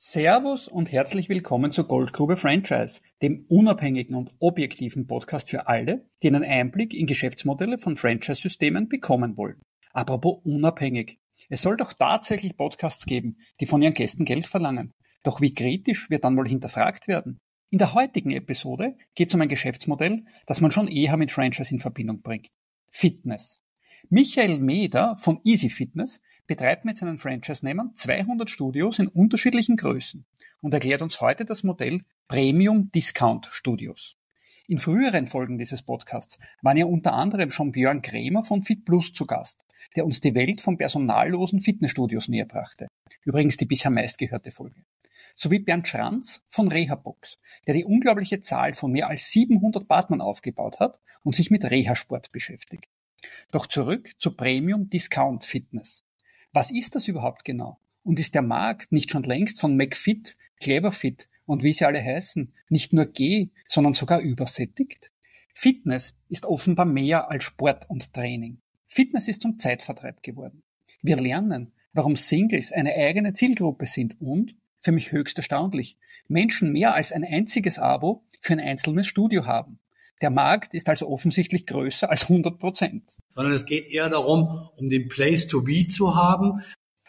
Servus und herzlich willkommen zur Goldgrube Franchise, dem unabhängigen und objektiven Podcast für alle, die einen Einblick in Geschäftsmodelle von Franchise-Systemen bekommen wollen. Apropos unabhängig. Es soll doch tatsächlich Podcasts geben, die von ihren Gästen Geld verlangen. Doch wie kritisch wird dann wohl hinterfragt werden? In der heutigen Episode geht es um ein Geschäftsmodell, das man schon eher mit Franchise in Verbindung bringt. Fitness. Michael Meder von Easy Fitness betreibt mit seinen Franchise-Nehmern 200 Studios in unterschiedlichen Größen und erklärt uns heute das Modell Premium Discount Studios. In früheren Folgen dieses Podcasts waren ja unter anderem schon Björn Krämer von FitPlus zu Gast, der uns die Welt von personallosen Fitnessstudios näher brachte. Übrigens die bisher meistgehörte Folge. Sowie Bernd Schranz von Rehabox, der die unglaubliche Zahl von mehr als 700 Partnern aufgebaut hat und sich mit Reha-Sport beschäftigt. Doch zurück zu Premium Discount Fitness. Was ist das überhaupt genau? Und ist der Markt nicht schon längst von McFit, Cleverfit und wie sie alle heißen, nicht nur G, sondern sogar übersättigt? Fitness ist offenbar mehr als Sport und Training. Fitness ist zum Zeitvertreib geworden. Wir lernen, warum Singles eine eigene Zielgruppe sind und, für mich höchst erstaunlich, Menschen mehr als ein einziges Abo für ein einzelnes Studio haben. Der Markt ist also offensichtlich größer als 100 Prozent. Sondern es geht eher darum, um den Place to be zu haben.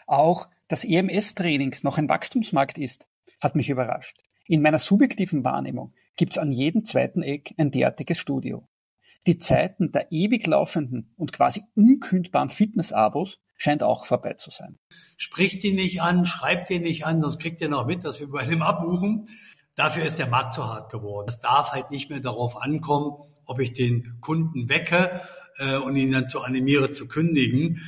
Auch, dass EMS-Trainings noch ein Wachstumsmarkt ist, hat mich überrascht. In meiner subjektiven Wahrnehmung gibt es an jedem zweiten Eck ein derartiges Studio. Die Zeiten der ewig laufenden und quasi unkündbaren Fitness-Abos scheint auch vorbei zu sein. Spricht die nicht an, schreibt die nicht an, sonst kriegt ihr noch mit, dass wir bei dem abbuchen. Dafür ist der Markt zu hart geworden. Es darf halt nicht mehr darauf ankommen, ob ich den Kunden wecke äh, und ihn dann zu animiere zu kündigen.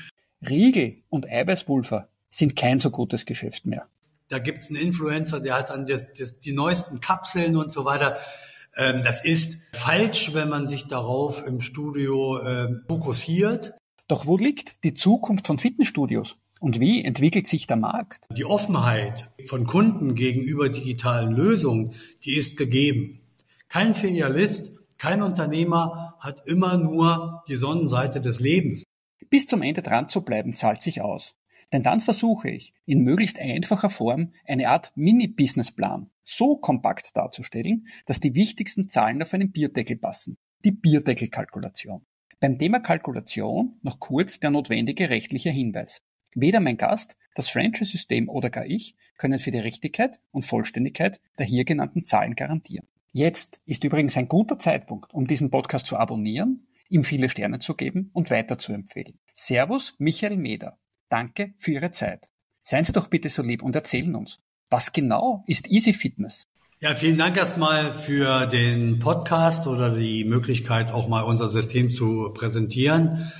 Riegel und Eiweißpulver sind kein so gutes Geschäft mehr. Da gibt's einen Influencer, der hat dann das, das, die neuesten Kapseln und so weiter. Ähm, das ist falsch, wenn man sich darauf im Studio ähm, fokussiert. Doch wo liegt die Zukunft von Fitnessstudios? Und wie entwickelt sich der Markt? Die Offenheit von Kunden gegenüber digitalen Lösungen, die ist gegeben. Kein Filialist, kein Unternehmer hat immer nur die Sonnenseite des Lebens. Bis zum Ende dran zu bleiben, zahlt sich aus. Denn dann versuche ich, in möglichst einfacher Form eine Art Mini-Businessplan so kompakt darzustellen, dass die wichtigsten Zahlen auf einen Bierdeckel passen. Die Bierdeckelkalkulation. Beim Thema Kalkulation noch kurz der notwendige rechtliche Hinweis. Weder mein Gast, das Franchise-System oder gar ich können für die Richtigkeit und Vollständigkeit der hier genannten Zahlen garantieren. Jetzt ist übrigens ein guter Zeitpunkt, um diesen Podcast zu abonnieren, ihm viele Sterne zu geben und weiter zu empfehlen. Servus, Michael Meder. Danke für Ihre Zeit. Seien Sie doch bitte so lieb und erzählen uns, was genau ist Easy Fitness? Ja, vielen Dank erstmal für den Podcast oder die Möglichkeit, auch mal unser System zu präsentieren.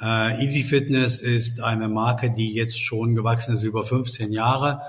Äh, Easy Fitness ist eine Marke, die jetzt schon gewachsen ist über 15 Jahre.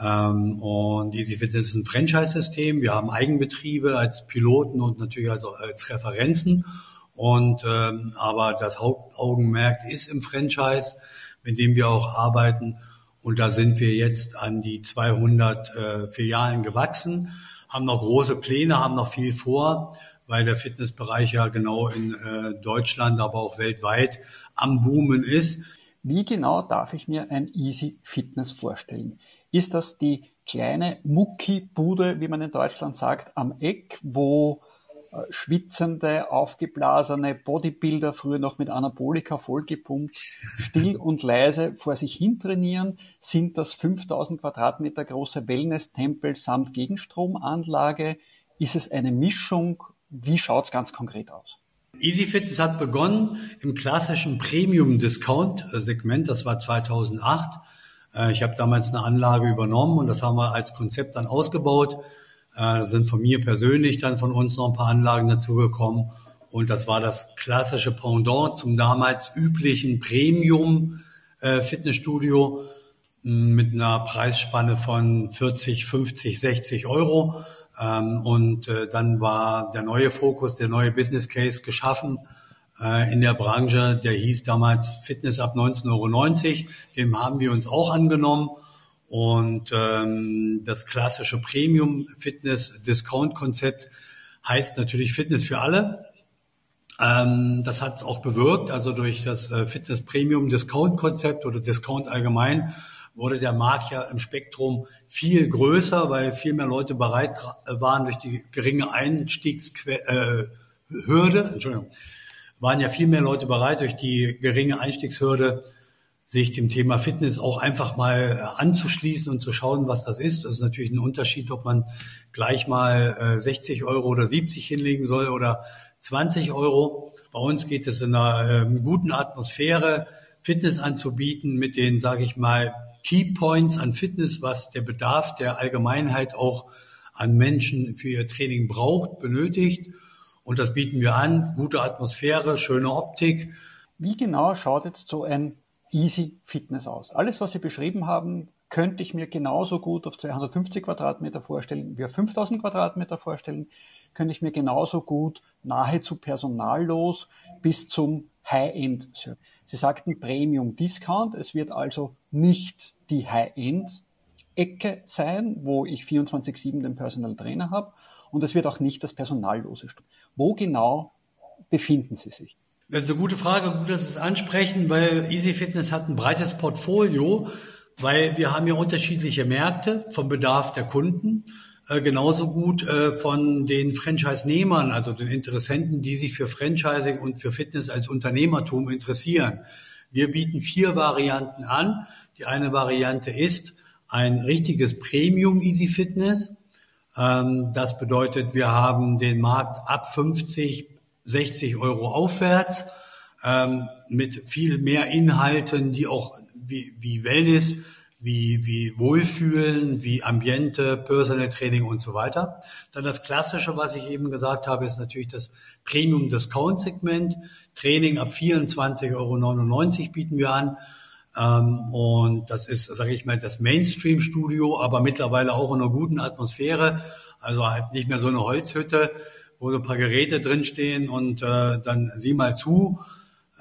Ähm, und Easy Fitness ist ein Franchise-System. Wir haben Eigenbetriebe als Piloten und natürlich also als Referenzen. Und ähm, aber das Hauptaugenmerk ist im Franchise, mit dem wir auch arbeiten. Und da sind wir jetzt an die 200 äh, Filialen gewachsen, haben noch große Pläne, haben noch viel vor weil der Fitnessbereich ja genau in äh, Deutschland, aber auch weltweit am Boomen ist. Wie genau darf ich mir ein Easy Fitness vorstellen? Ist das die kleine Mucki-Bude, wie man in Deutschland sagt, am Eck, wo äh, schwitzende, aufgeblasene Bodybuilder, früher noch mit Anabolika vollgepumpt, still und leise vor sich hin trainieren? Sind das 5000 Quadratmeter große Wellness-Tempel samt Gegenstromanlage? Ist es eine Mischung wie schaut's ganz konkret aus? EasyFit hat begonnen im klassischen Premium-Discount-Segment. Das war 2008. Äh, ich habe damals eine Anlage übernommen und das haben wir als Konzept dann ausgebaut. Äh, da sind von mir persönlich dann von uns noch ein paar Anlagen dazugekommen. Und das war das klassische Pendant zum damals üblichen Premium-Fitnessstudio äh, mit einer Preisspanne von 40, 50, 60 Euro. Ähm, und äh, dann war der neue Fokus, der neue Business Case geschaffen äh, in der Branche. Der hieß damals Fitness ab 19,90 Euro. Dem haben wir uns auch angenommen. Und ähm, das klassische Premium Fitness Discount Konzept heißt natürlich Fitness für alle. Ähm, das hat es auch bewirkt. Also durch das äh, Fitness Premium Discount Konzept oder Discount allgemein wurde der Markt ja im Spektrum viel größer, weil viel mehr Leute bereit waren durch die geringe Einstiegshürde, äh, Entschuldigung, waren ja viel mehr Leute bereit durch die geringe Einstiegshürde sich dem Thema Fitness auch einfach mal anzuschließen und zu schauen, was das ist. Das ist natürlich ein Unterschied, ob man gleich mal 60 Euro oder 70 hinlegen soll oder 20 Euro. Bei uns geht es in einer ähm, guten Atmosphäre, Fitness anzubieten mit den, sage ich mal, Key Points an Fitness, was der Bedarf der Allgemeinheit auch an Menschen für ihr Training braucht, benötigt. Und das bieten wir an. Gute Atmosphäre, schöne Optik. Wie genau schaut jetzt so ein Easy Fitness aus? Alles, was Sie beschrieben haben, könnte ich mir genauso gut auf 250 Quadratmeter vorstellen wie auf 5000 Quadratmeter vorstellen. Könnte ich mir genauso gut nahezu personallos bis zum High-End-Service. Sie sagten Premium Discount. Es wird also nicht die High-End-Ecke sein, wo ich 24-7 den Personal Trainer habe. Und es wird auch nicht das personallose Studio. Wo genau befinden Sie sich? Das ist eine gute Frage, gut, dass Sie es ansprechen, weil Easy Fitness hat ein breites Portfolio, weil wir haben ja unterschiedliche Märkte vom Bedarf der Kunden. Äh, genauso gut äh, von den Franchise-Nehmern, also den Interessenten, die sich für Franchising und für Fitness als Unternehmertum interessieren. Wir bieten vier Varianten an. Die eine Variante ist ein richtiges Premium Easy Fitness. Ähm, das bedeutet, wir haben den Markt ab 50, 60 Euro aufwärts ähm, mit viel mehr Inhalten, die auch wie, wie Wellness wie, wie Wohlfühlen, wie Ambiente, Personal Training und so weiter. Dann das Klassische, was ich eben gesagt habe, ist natürlich das Premium Discount Segment. Training ab 24,99 Euro bieten wir an. Ähm, und das ist, sage ich mal, das Mainstream Studio, aber mittlerweile auch in einer guten Atmosphäre. Also halt nicht mehr so eine Holzhütte, wo so ein paar Geräte drinstehen und äh, dann sieh mal zu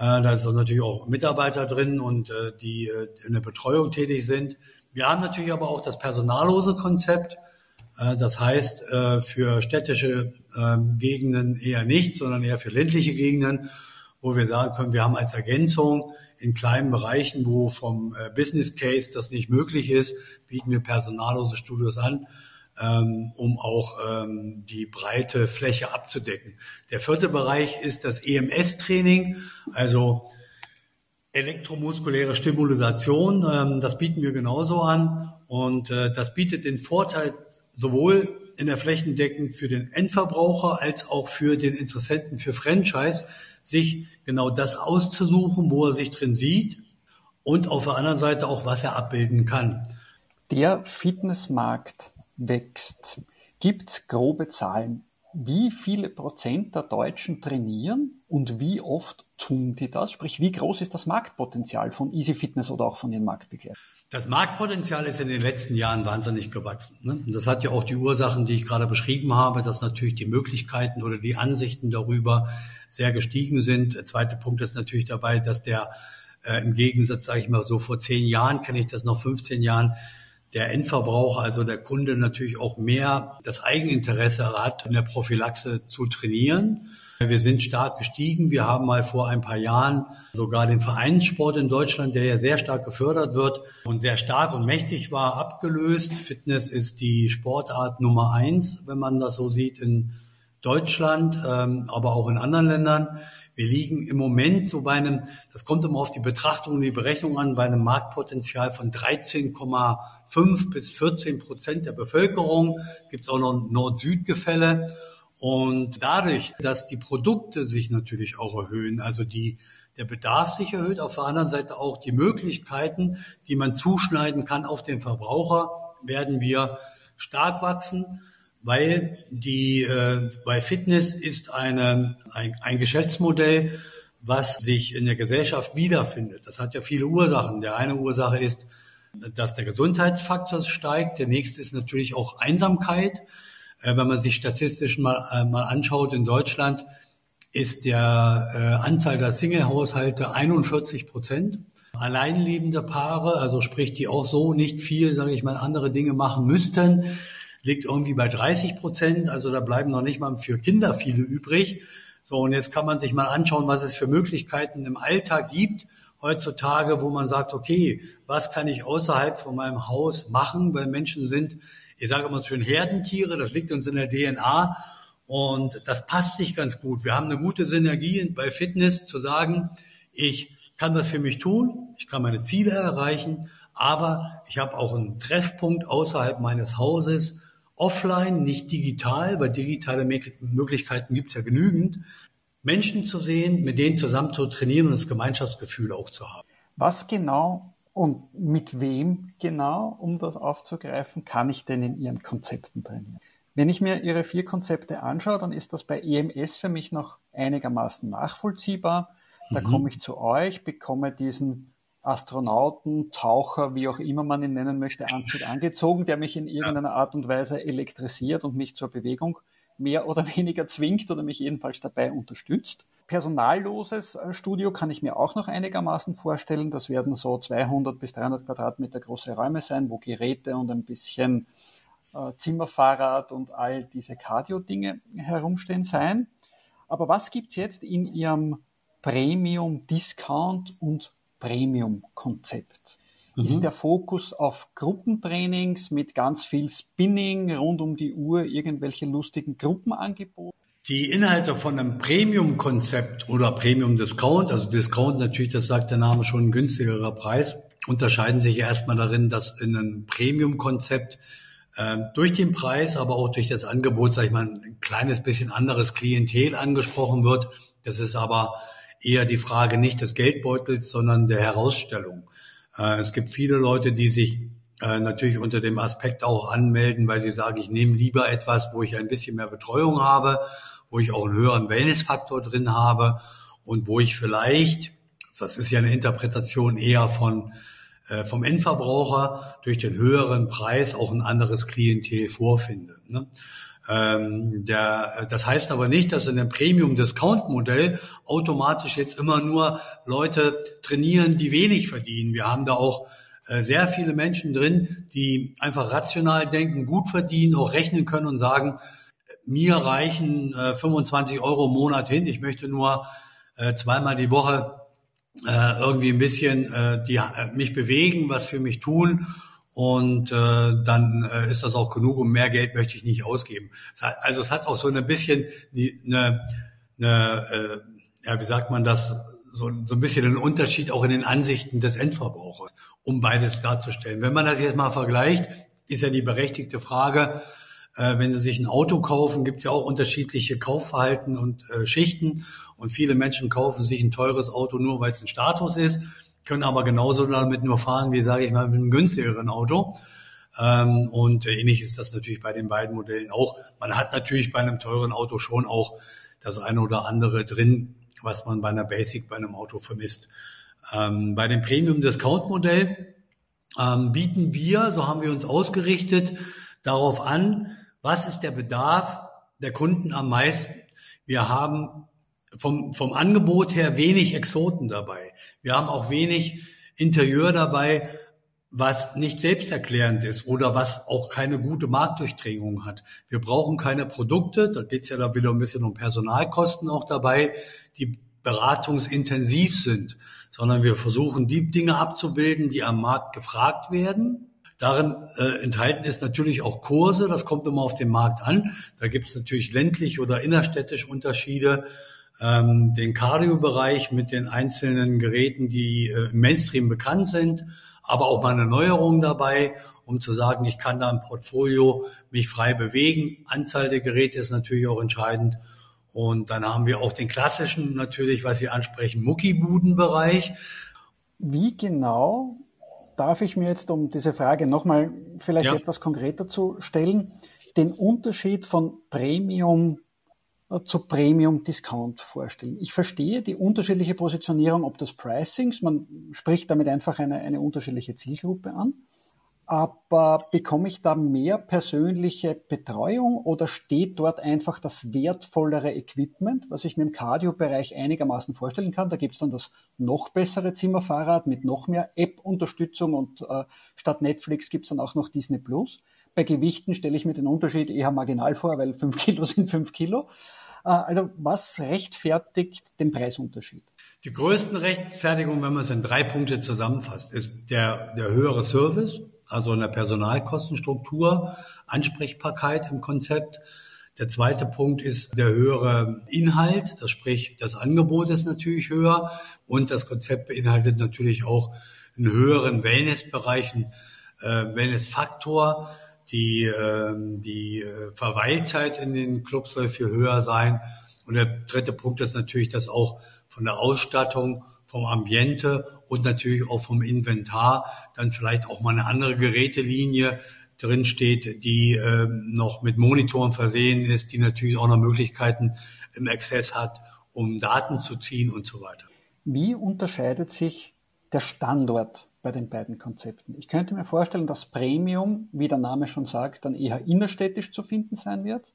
äh, da sind natürlich auch Mitarbeiter drin und äh, die äh, in der Betreuung tätig sind. Wir haben natürlich aber auch das personallose Konzept. Das heißt, für städtische ähm, Gegenden eher nicht, sondern eher für ländliche Gegenden, wo wir sagen können, wir haben als Ergänzung in kleinen Bereichen, wo vom Business Case das nicht möglich ist, bieten wir personallose Studios an ähm, um auch ähm, die breite Fläche abzudecken. Der vierte Bereich ist das EMS-Training, also elektromuskuläre Stimulation. Ähm, das bieten wir genauso an und äh, das bietet den Vorteil sowohl in der Flächendeckung für den Endverbraucher als auch für den Interessenten für Franchise, sich genau das auszusuchen, wo er sich drin sieht und auf der anderen Seite auch, was er abbilden kann. Der Fitnessmarkt wächst. Gibt es grobe Zahlen? Wie viele Prozent der Deutschen trainieren und wie oft tun die das? Sprich, wie groß ist das Marktpotenzial von Easy Fitness oder auch von den Marktbegleitern? Das Marktpotenzial ist in den letzten Jahren wahnsinnig gewachsen. Ne? Und das hat ja auch die Ursachen, die ich gerade beschrieben habe, dass natürlich die Möglichkeiten oder die Ansichten darüber sehr gestiegen sind. Der zweite Punkt ist natürlich dabei, dass der äh, im Gegensatz, sage ich mal, so vor zehn Jahren, kenne ich das noch 15 Jahren, der Endverbraucher, also der Kunde natürlich auch mehr das Eigeninteresse hat, in der Prophylaxe zu trainieren. Wir sind stark gestiegen. Wir haben mal vor ein paar Jahren sogar den Vereinssport in Deutschland, der ja sehr stark gefördert wird und sehr stark und mächtig war, abgelöst. Fitness ist die Sportart Nummer eins, wenn man das so sieht, in Deutschland, ähm, aber auch in anderen Ländern. Wir liegen im Moment so bei einem, das kommt immer auf die Betrachtung und die Berechnung an, bei einem Marktpotenzial von 13,5 bis 14 Prozent der Bevölkerung. Gibt es auch noch Nord-Süd-Gefälle. Und dadurch, dass die Produkte sich natürlich auch erhöhen, also die, der Bedarf sich erhöht, auf der anderen Seite auch die Möglichkeiten, die man zuschneiden kann auf den Verbraucher, werden wir stark wachsen weil die äh, bei Fitness ist eine, ein, ein Geschäftsmodell, was sich in der Gesellschaft wiederfindet. Das hat ja viele Ursachen. Der eine Ursache ist, dass der Gesundheitsfaktor steigt. Der nächste ist natürlich auch Einsamkeit. Äh, wenn man sich statistisch mal, äh, mal anschaut in Deutschland, ist der äh, Anzahl der Single-Haushalte 41 Prozent. Alleinlebende Paare, also sprich, die auch so nicht viel, sage ich mal, andere Dinge machen müssten, liegt irgendwie bei 30 Prozent. Also da bleiben noch nicht mal für Kinder viele übrig. So, und jetzt kann man sich mal anschauen, was es für Möglichkeiten im Alltag gibt. heutzutage, wo man sagt, okay, was kann ich außerhalb von meinem Haus machen, weil Menschen sind, ich sage immer schön Herdentiere, das liegt uns in der DNA und das passt sich ganz gut. Wir haben eine gute Synergie bei Fitness zu sagen, ich kann das für mich tun, ich kann meine Ziele erreichen, aber ich habe auch einen Treffpunkt außerhalb meines Hauses, offline, nicht digital, weil digitale Möglichkeiten gibt es ja genügend, Menschen zu sehen, mit denen zusammen zu trainieren und das Gemeinschaftsgefühl auch zu haben. Was genau und mit wem genau, um das aufzugreifen, kann ich denn in Ihren Konzepten trainieren? Wenn ich mir Ihre vier Konzepte anschaue, dann ist das bei EMS für mich noch einigermaßen nachvollziehbar. Da mhm. komme ich zu euch, bekomme diesen Astronauten, Taucher, wie auch immer man ihn nennen möchte, Anzug angezogen, der mich in irgendeiner Art und Weise elektrisiert und mich zur Bewegung mehr oder weniger zwingt oder mich jedenfalls dabei unterstützt. Personalloses äh, Studio kann ich mir auch noch einigermaßen vorstellen. Das werden so 200 bis 300 Quadratmeter große Räume sein, wo Geräte und ein bisschen äh, Zimmerfahrrad und all diese Cardio-Dinge herumstehen sein. Aber was gibt's jetzt in Ihrem Premium Discount und Premium Konzept? Mhm. Ist der Fokus auf Gruppentrainings mit ganz viel Spinning rund um die Uhr, irgendwelche lustigen Gruppenangebote? Die Inhalte von einem Premium-Konzept oder Premium-Discount, also Discount natürlich, das sagt der Name schon, ein günstigerer Preis, unterscheiden sich ja erstmal darin, dass in einem Premium-Konzept äh, durch den Preis, aber auch durch das Angebot, sage ich mal, ein kleines bisschen anderes Klientel angesprochen wird. Das ist aber eher die Frage nicht des Geldbeutels, sondern der Herausstellung. Äh, es gibt viele Leute, die sich äh, natürlich unter dem Aspekt auch anmelden, weil sie sagen, ich nehme lieber etwas, wo ich ein bisschen mehr Betreuung habe, wo ich auch einen höheren Wellnessfaktor drin habe und wo ich vielleicht, das ist ja eine Interpretation eher von äh, vom Endverbraucher durch den höheren Preis auch ein anderes Klientel vorfinde. Ne? Ähm, der, das heißt aber nicht, dass in dem Premium-Discount-Modell automatisch jetzt immer nur Leute trainieren, die wenig verdienen. Wir haben da auch äh, sehr viele Menschen drin, die einfach rational denken, gut verdienen, auch rechnen können und sagen, mir reichen äh, 25 Euro im Monat hin. Ich möchte nur äh, zweimal die Woche äh, irgendwie ein bisschen äh, äh, mich bewegen, was für mich tun und äh, dann äh, ist das auch genug und mehr Geld möchte ich nicht ausgeben. Also es hat auch so ein bisschen eine, eine äh, ja, wie sagt man das, so, so ein bisschen einen Unterschied auch in den Ansichten des Endverbrauchers, um beides darzustellen. Wenn man das jetzt mal vergleicht, ist ja die berechtigte Frage, äh, wenn Sie sich ein Auto kaufen, gibt es ja auch unterschiedliche Kaufverhalten und äh, Schichten. Und viele Menschen kaufen sich ein teures Auto nur, weil es ein Status ist können aber genauso damit nur fahren, wie sage ich mal, mit einem günstigeren Auto. Ähm, und ähnlich ist das natürlich bei den beiden Modellen auch. Man hat natürlich bei einem teuren Auto schon auch das eine oder andere drin, was man bei einer Basic, bei einem Auto vermisst. Ähm, bei dem Premium-Discount-Modell ähm, bieten wir, so haben wir uns ausgerichtet, darauf an, was ist der Bedarf der Kunden am meisten. Wir haben vom, vom Angebot her wenig Exoten dabei. Wir haben auch wenig Interieur dabei, was nicht selbsterklärend ist oder was auch keine gute Marktdurchdringung hat. Wir brauchen keine Produkte, da geht es ja da wieder ein bisschen um Personalkosten auch dabei, die beratungsintensiv sind, sondern wir versuchen die Dinge abzubilden, die am Markt gefragt werden. Darin äh, enthalten ist natürlich auch Kurse, das kommt immer auf den Markt an. Da gibt es natürlich ländlich oder innerstädtisch Unterschiede ähm, den Cardio-Bereich mit den einzelnen Geräten, die äh, im Mainstream bekannt sind, aber auch mal eine Neuerung dabei, um zu sagen, ich kann da im Portfolio mich frei bewegen. Anzahl der Geräte ist natürlich auch entscheidend. Und dann haben wir auch den klassischen natürlich, was Sie ansprechen, Muckibudenbereich. Wie genau darf ich mir jetzt, um diese Frage nochmal vielleicht ja. etwas konkreter zu stellen, den Unterschied von Premium zu Premium Discount vorstellen. Ich verstehe die unterschiedliche Positionierung ob des Pricings. Man spricht damit einfach eine, eine unterschiedliche Zielgruppe an. Aber bekomme ich da mehr persönliche Betreuung oder steht dort einfach das wertvollere Equipment, was ich mir im Cardio-Bereich einigermaßen vorstellen kann? Da gibt es dann das noch bessere Zimmerfahrrad mit noch mehr App-Unterstützung und äh, statt Netflix gibt es dann auch noch Disney Plus. Bei Gewichten stelle ich mir den Unterschied eher marginal vor, weil fünf Kilo sind fünf Kilo. Äh, also was rechtfertigt den Preisunterschied? Die größten Rechtfertigungen, wenn man es in drei Punkte zusammenfasst, ist der, der höhere Service, also eine Personalkostenstruktur, Ansprechbarkeit im Konzept. Der zweite Punkt ist der höhere Inhalt, das sprich das Angebot ist natürlich höher und das Konzept beinhaltet natürlich auch einen höheren Wellnessbereich, einen äh, Wellnessfaktor. Die, äh, die Verweilzeit in den Clubs soll viel höher sein. Und der dritte Punkt ist natürlich, dass auch von der Ausstattung, vom Ambiente und natürlich auch vom Inventar dann vielleicht auch mal eine andere Gerätelinie drin steht, die äh, noch mit Monitoren versehen ist, die natürlich auch noch Möglichkeiten im Access hat, um Daten zu ziehen und so weiter. Wie unterscheidet sich der Standort bei den beiden Konzepten? Ich könnte mir vorstellen, dass Premium, wie der Name schon sagt, dann eher innerstädtisch zu finden sein wird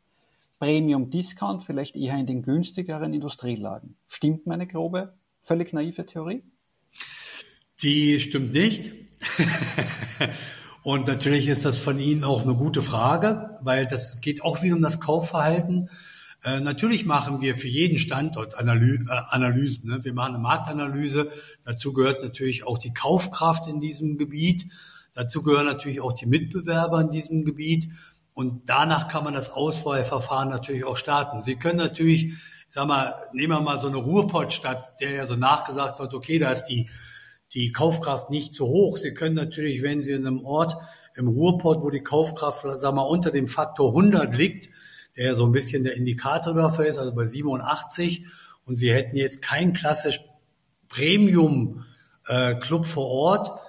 Premium Discount vielleicht eher in den günstigeren Industrielagen. Stimmt meine grobe, völlig naive Theorie? Die stimmt nicht. Und natürlich ist das von Ihnen auch eine gute Frage, weil das geht auch wieder um das Kaufverhalten. Äh, natürlich machen wir für jeden Standort Analy äh, Analysen. Ne? Wir machen eine Marktanalyse. Dazu gehört natürlich auch die Kaufkraft in diesem Gebiet. Dazu gehören natürlich auch die Mitbewerber in diesem Gebiet. Und danach kann man das Auswahlverfahren natürlich auch starten. Sie können natürlich, ich sag mal, nehmen wir mal so eine Ruhrpottstadt, der ja so nachgesagt wird, okay, da ist die, die Kaufkraft nicht so hoch. Sie können natürlich, wenn Sie in einem Ort im Ruhrpott, wo die Kaufkraft, sag mal, unter dem Faktor 100 liegt, der so ein bisschen der Indikator dafür ist, also bei 87, und Sie hätten jetzt kein klassisch Premium äh, vor Ort,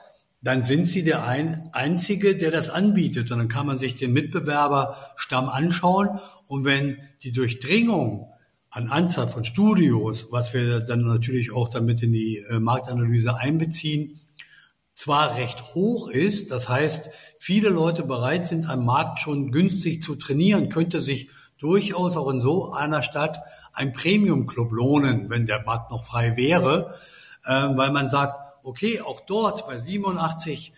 dann sind sie der ein, Einzige, der das anbietet. Und dann kann man sich den Mitbewerberstamm anschauen. Und wenn die Durchdringung an Anzahl von Studios, was wir dann natürlich auch damit in die äh, Marktanalyse einbeziehen, zwar recht hoch ist, das heißt, viele Leute bereit sind, am Markt schon günstig zu trainieren, könnte sich durchaus auch in so einer Stadt ein Premium-Club lohnen, wenn der Markt noch frei wäre, äh, weil man sagt, okay, auch dort bei 87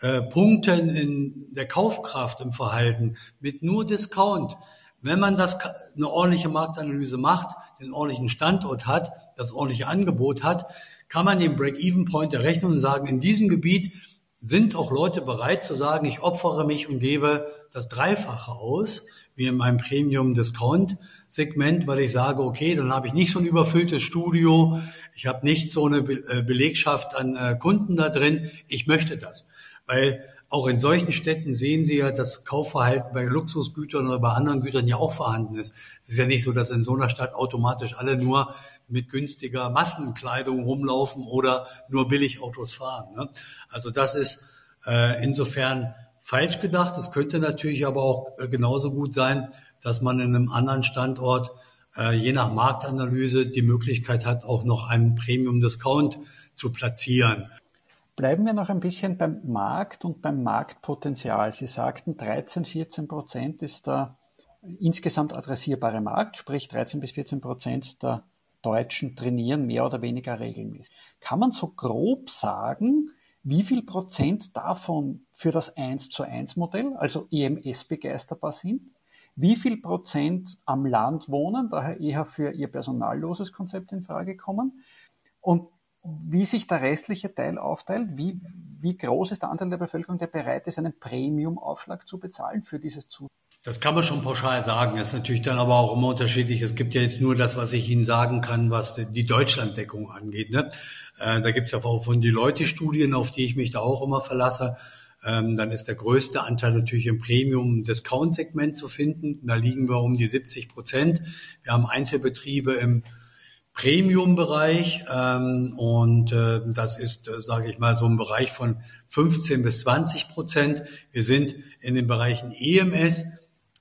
äh, Punkten in der Kaufkraft im Verhalten mit nur Discount, wenn man das eine ordentliche Marktanalyse macht, den ordentlichen Standort hat, das ordentliche Angebot hat, kann man den Break-Even-Point errechnen und sagen, in diesem Gebiet sind auch Leute bereit zu sagen, ich opfere mich und gebe das Dreifache aus, wie in meinem Premium-Discount-Segment, weil ich sage, okay, dann habe ich nicht so ein überfülltes Studio, ich habe nicht so eine äh, Belegschaft an äh, Kunden da drin, ich möchte das. Weil auch in solchen Städten sehen Sie ja, dass Kaufverhalten bei Luxusgütern oder bei anderen Gütern ja auch vorhanden ist. Es ist ja nicht so, dass in so einer Stadt automatisch alle nur mit günstiger Massenkleidung rumlaufen oder nur Billigautos fahren. Ne? Also das ist äh, insofern falsch gedacht. Es könnte natürlich aber auch äh, genauso gut sein, dass man in einem anderen Standort äh, je nach Marktanalyse die Möglichkeit hat, auch noch einen Premium-Discount zu platzieren. Bleiben wir noch ein bisschen beim Markt und beim Marktpotenzial. Sie sagten, 13, 14 Prozent ist der insgesamt adressierbare Markt, sprich 13 bis 14 Prozent der Deutschen trainieren mehr oder weniger regelmäßig. Kann man so grob sagen, wie viel Prozent davon für das 1 zu 1 Modell, also EMS begeisterbar sind? Wie viel Prozent am Land wohnen, daher eher für ihr personalloses Konzept in Frage kommen? Und wie sich der restliche Teil aufteilt, wie, wie groß ist der Anteil der Bevölkerung, der bereit ist, einen Premium-Aufschlag zu bezahlen für dieses Zu Das kann man schon pauschal sagen. Das ist natürlich dann aber auch immer unterschiedlich. Es gibt ja jetzt nur das, was ich Ihnen sagen kann, was die Deutschlanddeckung angeht. Ne? Äh, da gibt es ja auch von die Leute-Studien, auf die ich mich da auch immer verlasse. Ähm, dann ist der größte Anteil natürlich im Premium-Discount-Segment zu finden. Da liegen wir um die 70 Prozent. Wir haben Einzelbetriebe im Premium-Bereich ähm, und äh, das ist, äh, sage ich mal, so ein Bereich von 15 bis 20 Prozent. Wir sind in den Bereichen EMS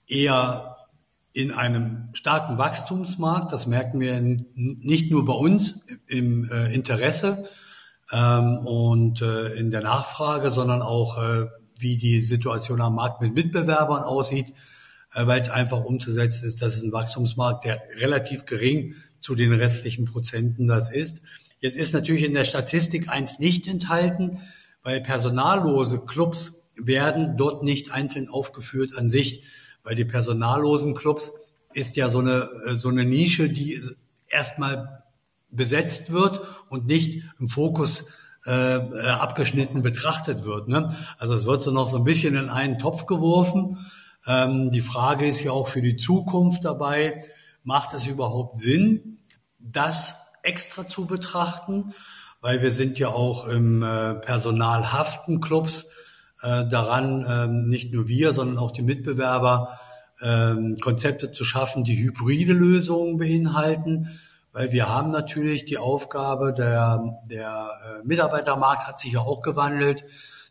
eher in einem starken Wachstumsmarkt. Das merken wir nicht nur bei uns im äh, Interesse ähm, und äh, in der Nachfrage, sondern auch, äh, wie die Situation am Markt mit Mitbewerbern aussieht, äh, weil es einfach umzusetzen ist. Das ist ein Wachstumsmarkt, der relativ gering zu den restlichen Prozenten das ist. Jetzt ist natürlich in der Statistik eins nicht enthalten, weil personallose Clubs werden dort nicht einzeln aufgeführt an sich, weil die personallosen Clubs ist ja so eine, äh, so eine Nische, die erstmal besetzt wird und nicht im Fokus äh, äh, abgeschnitten betrachtet wird. Ne? Also es wird so noch so ein bisschen in einen Topf geworfen. Ähm, die Frage ist ja auch für die Zukunft dabei, macht es überhaupt Sinn, das extra zu betrachten? Weil wir sind ja auch im äh, Personalhaften Clubs äh, daran, äh, nicht nur wir, sondern auch die Mitbewerber, äh, Konzepte zu schaffen, die hybride Lösungen beinhalten weil wir haben natürlich die Aufgabe, der, der äh, Mitarbeitermarkt hat sich ja auch gewandelt,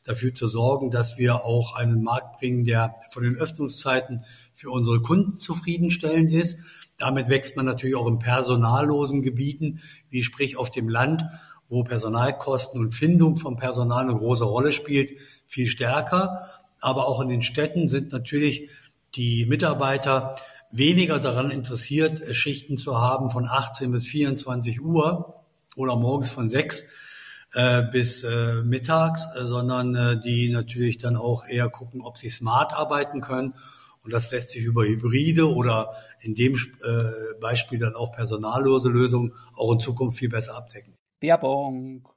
dafür zu sorgen, dass wir auch einen Markt bringen, der von den Öffnungszeiten für unsere Kunden zufriedenstellend ist. Damit wächst man natürlich auch in personallosen Gebieten, wie sprich auf dem Land, wo Personalkosten und Findung von Personal eine große Rolle spielt, viel stärker. Aber auch in den Städten sind natürlich die Mitarbeiter weniger daran interessiert, Schichten zu haben von 18 bis 24 Uhr oder morgens von 6 äh, bis äh, mittags, äh, sondern äh, die natürlich dann auch eher gucken, ob sie smart arbeiten können. Und das lässt sich über Hybride oder in dem äh, Beispiel dann auch personallose Lösungen auch in Zukunft viel besser abdecken. Werbung.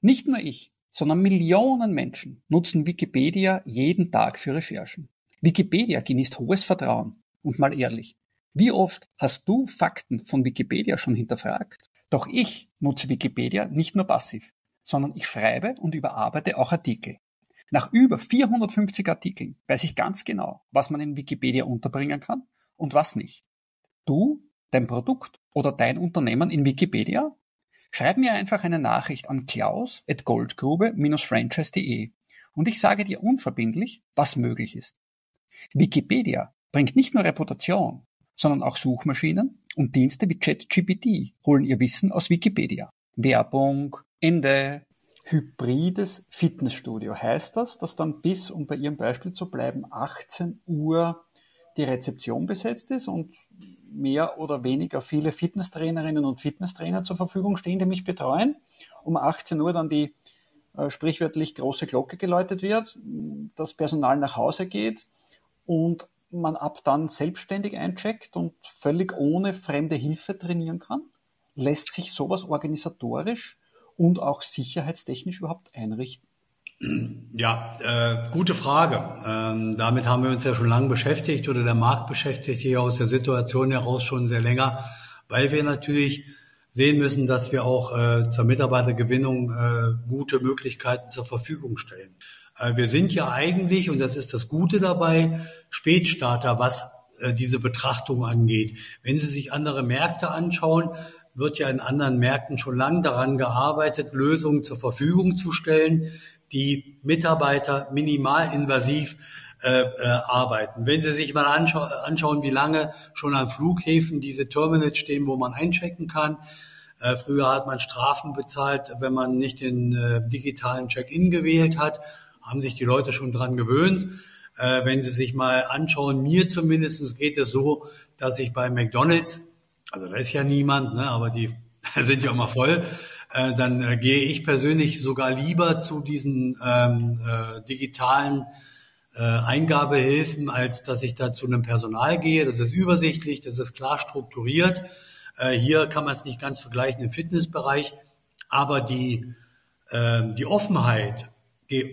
Nicht nur ich, sondern Millionen Menschen nutzen Wikipedia jeden Tag für Recherchen. Wikipedia genießt hohes Vertrauen und mal ehrlich, wie oft hast du Fakten von Wikipedia schon hinterfragt? Doch ich nutze Wikipedia nicht nur passiv, sondern ich schreibe und überarbeite auch Artikel. Nach über 450 Artikeln weiß ich ganz genau, was man in Wikipedia unterbringen kann und was nicht. Du, dein Produkt oder dein Unternehmen in Wikipedia? Schreib mir einfach eine Nachricht an klaus at goldgrube-franchise.de und ich sage dir unverbindlich, was möglich ist. Wikipedia bringt nicht nur Reputation, sondern auch Suchmaschinen und Dienste wie ChatGPT holen ihr Wissen aus Wikipedia. Werbung, Ende. Hybrides Fitnessstudio. Heißt das, dass dann bis, um bei Ihrem Beispiel zu bleiben, 18 Uhr die Rezeption besetzt ist und mehr oder weniger viele Fitnesstrainerinnen und Fitnesstrainer zur Verfügung stehen, die mich betreuen. Um 18 Uhr dann die äh, sprichwörtlich große Glocke geläutet wird, das Personal nach Hause geht und man ab dann selbstständig eincheckt und völlig ohne fremde Hilfe trainieren kann? Lässt sich sowas organisatorisch und auch sicherheitstechnisch überhaupt einrichten? Ja, äh, gute Frage. Ähm, damit haben wir uns ja schon lange beschäftigt oder der Markt beschäftigt sich aus der Situation heraus schon sehr länger, weil wir natürlich sehen müssen, dass wir auch äh, zur Mitarbeitergewinnung äh, gute Möglichkeiten zur Verfügung stellen. Äh, wir sind ja eigentlich, und das ist das Gute dabei, Spätstarter, was äh, diese Betrachtung angeht. Wenn Sie sich andere Märkte anschauen, wird ja in anderen Märkten schon lange daran gearbeitet, Lösungen zur Verfügung zu stellen, die Mitarbeiter minimalinvasiv äh, äh, arbeiten. Wenn Sie sich mal anschau anschauen, wie lange schon an Flughäfen diese Terminals stehen, wo man einchecken kann. Äh, früher hat man Strafen bezahlt, wenn man nicht den äh, digitalen Check-in gewählt hat haben sich die Leute schon dran gewöhnt. Äh, wenn Sie sich mal anschauen, mir zumindest geht es so, dass ich bei McDonald's, also da ist ja niemand, ne, aber die sind ja immer voll, äh, dann äh, gehe ich persönlich sogar lieber zu diesen ähm, äh, digitalen äh, Eingabehilfen, als dass ich da zu einem Personal gehe. Das ist übersichtlich, das ist klar strukturiert. Äh, hier kann man es nicht ganz vergleichen im Fitnessbereich, aber die, äh, die Offenheit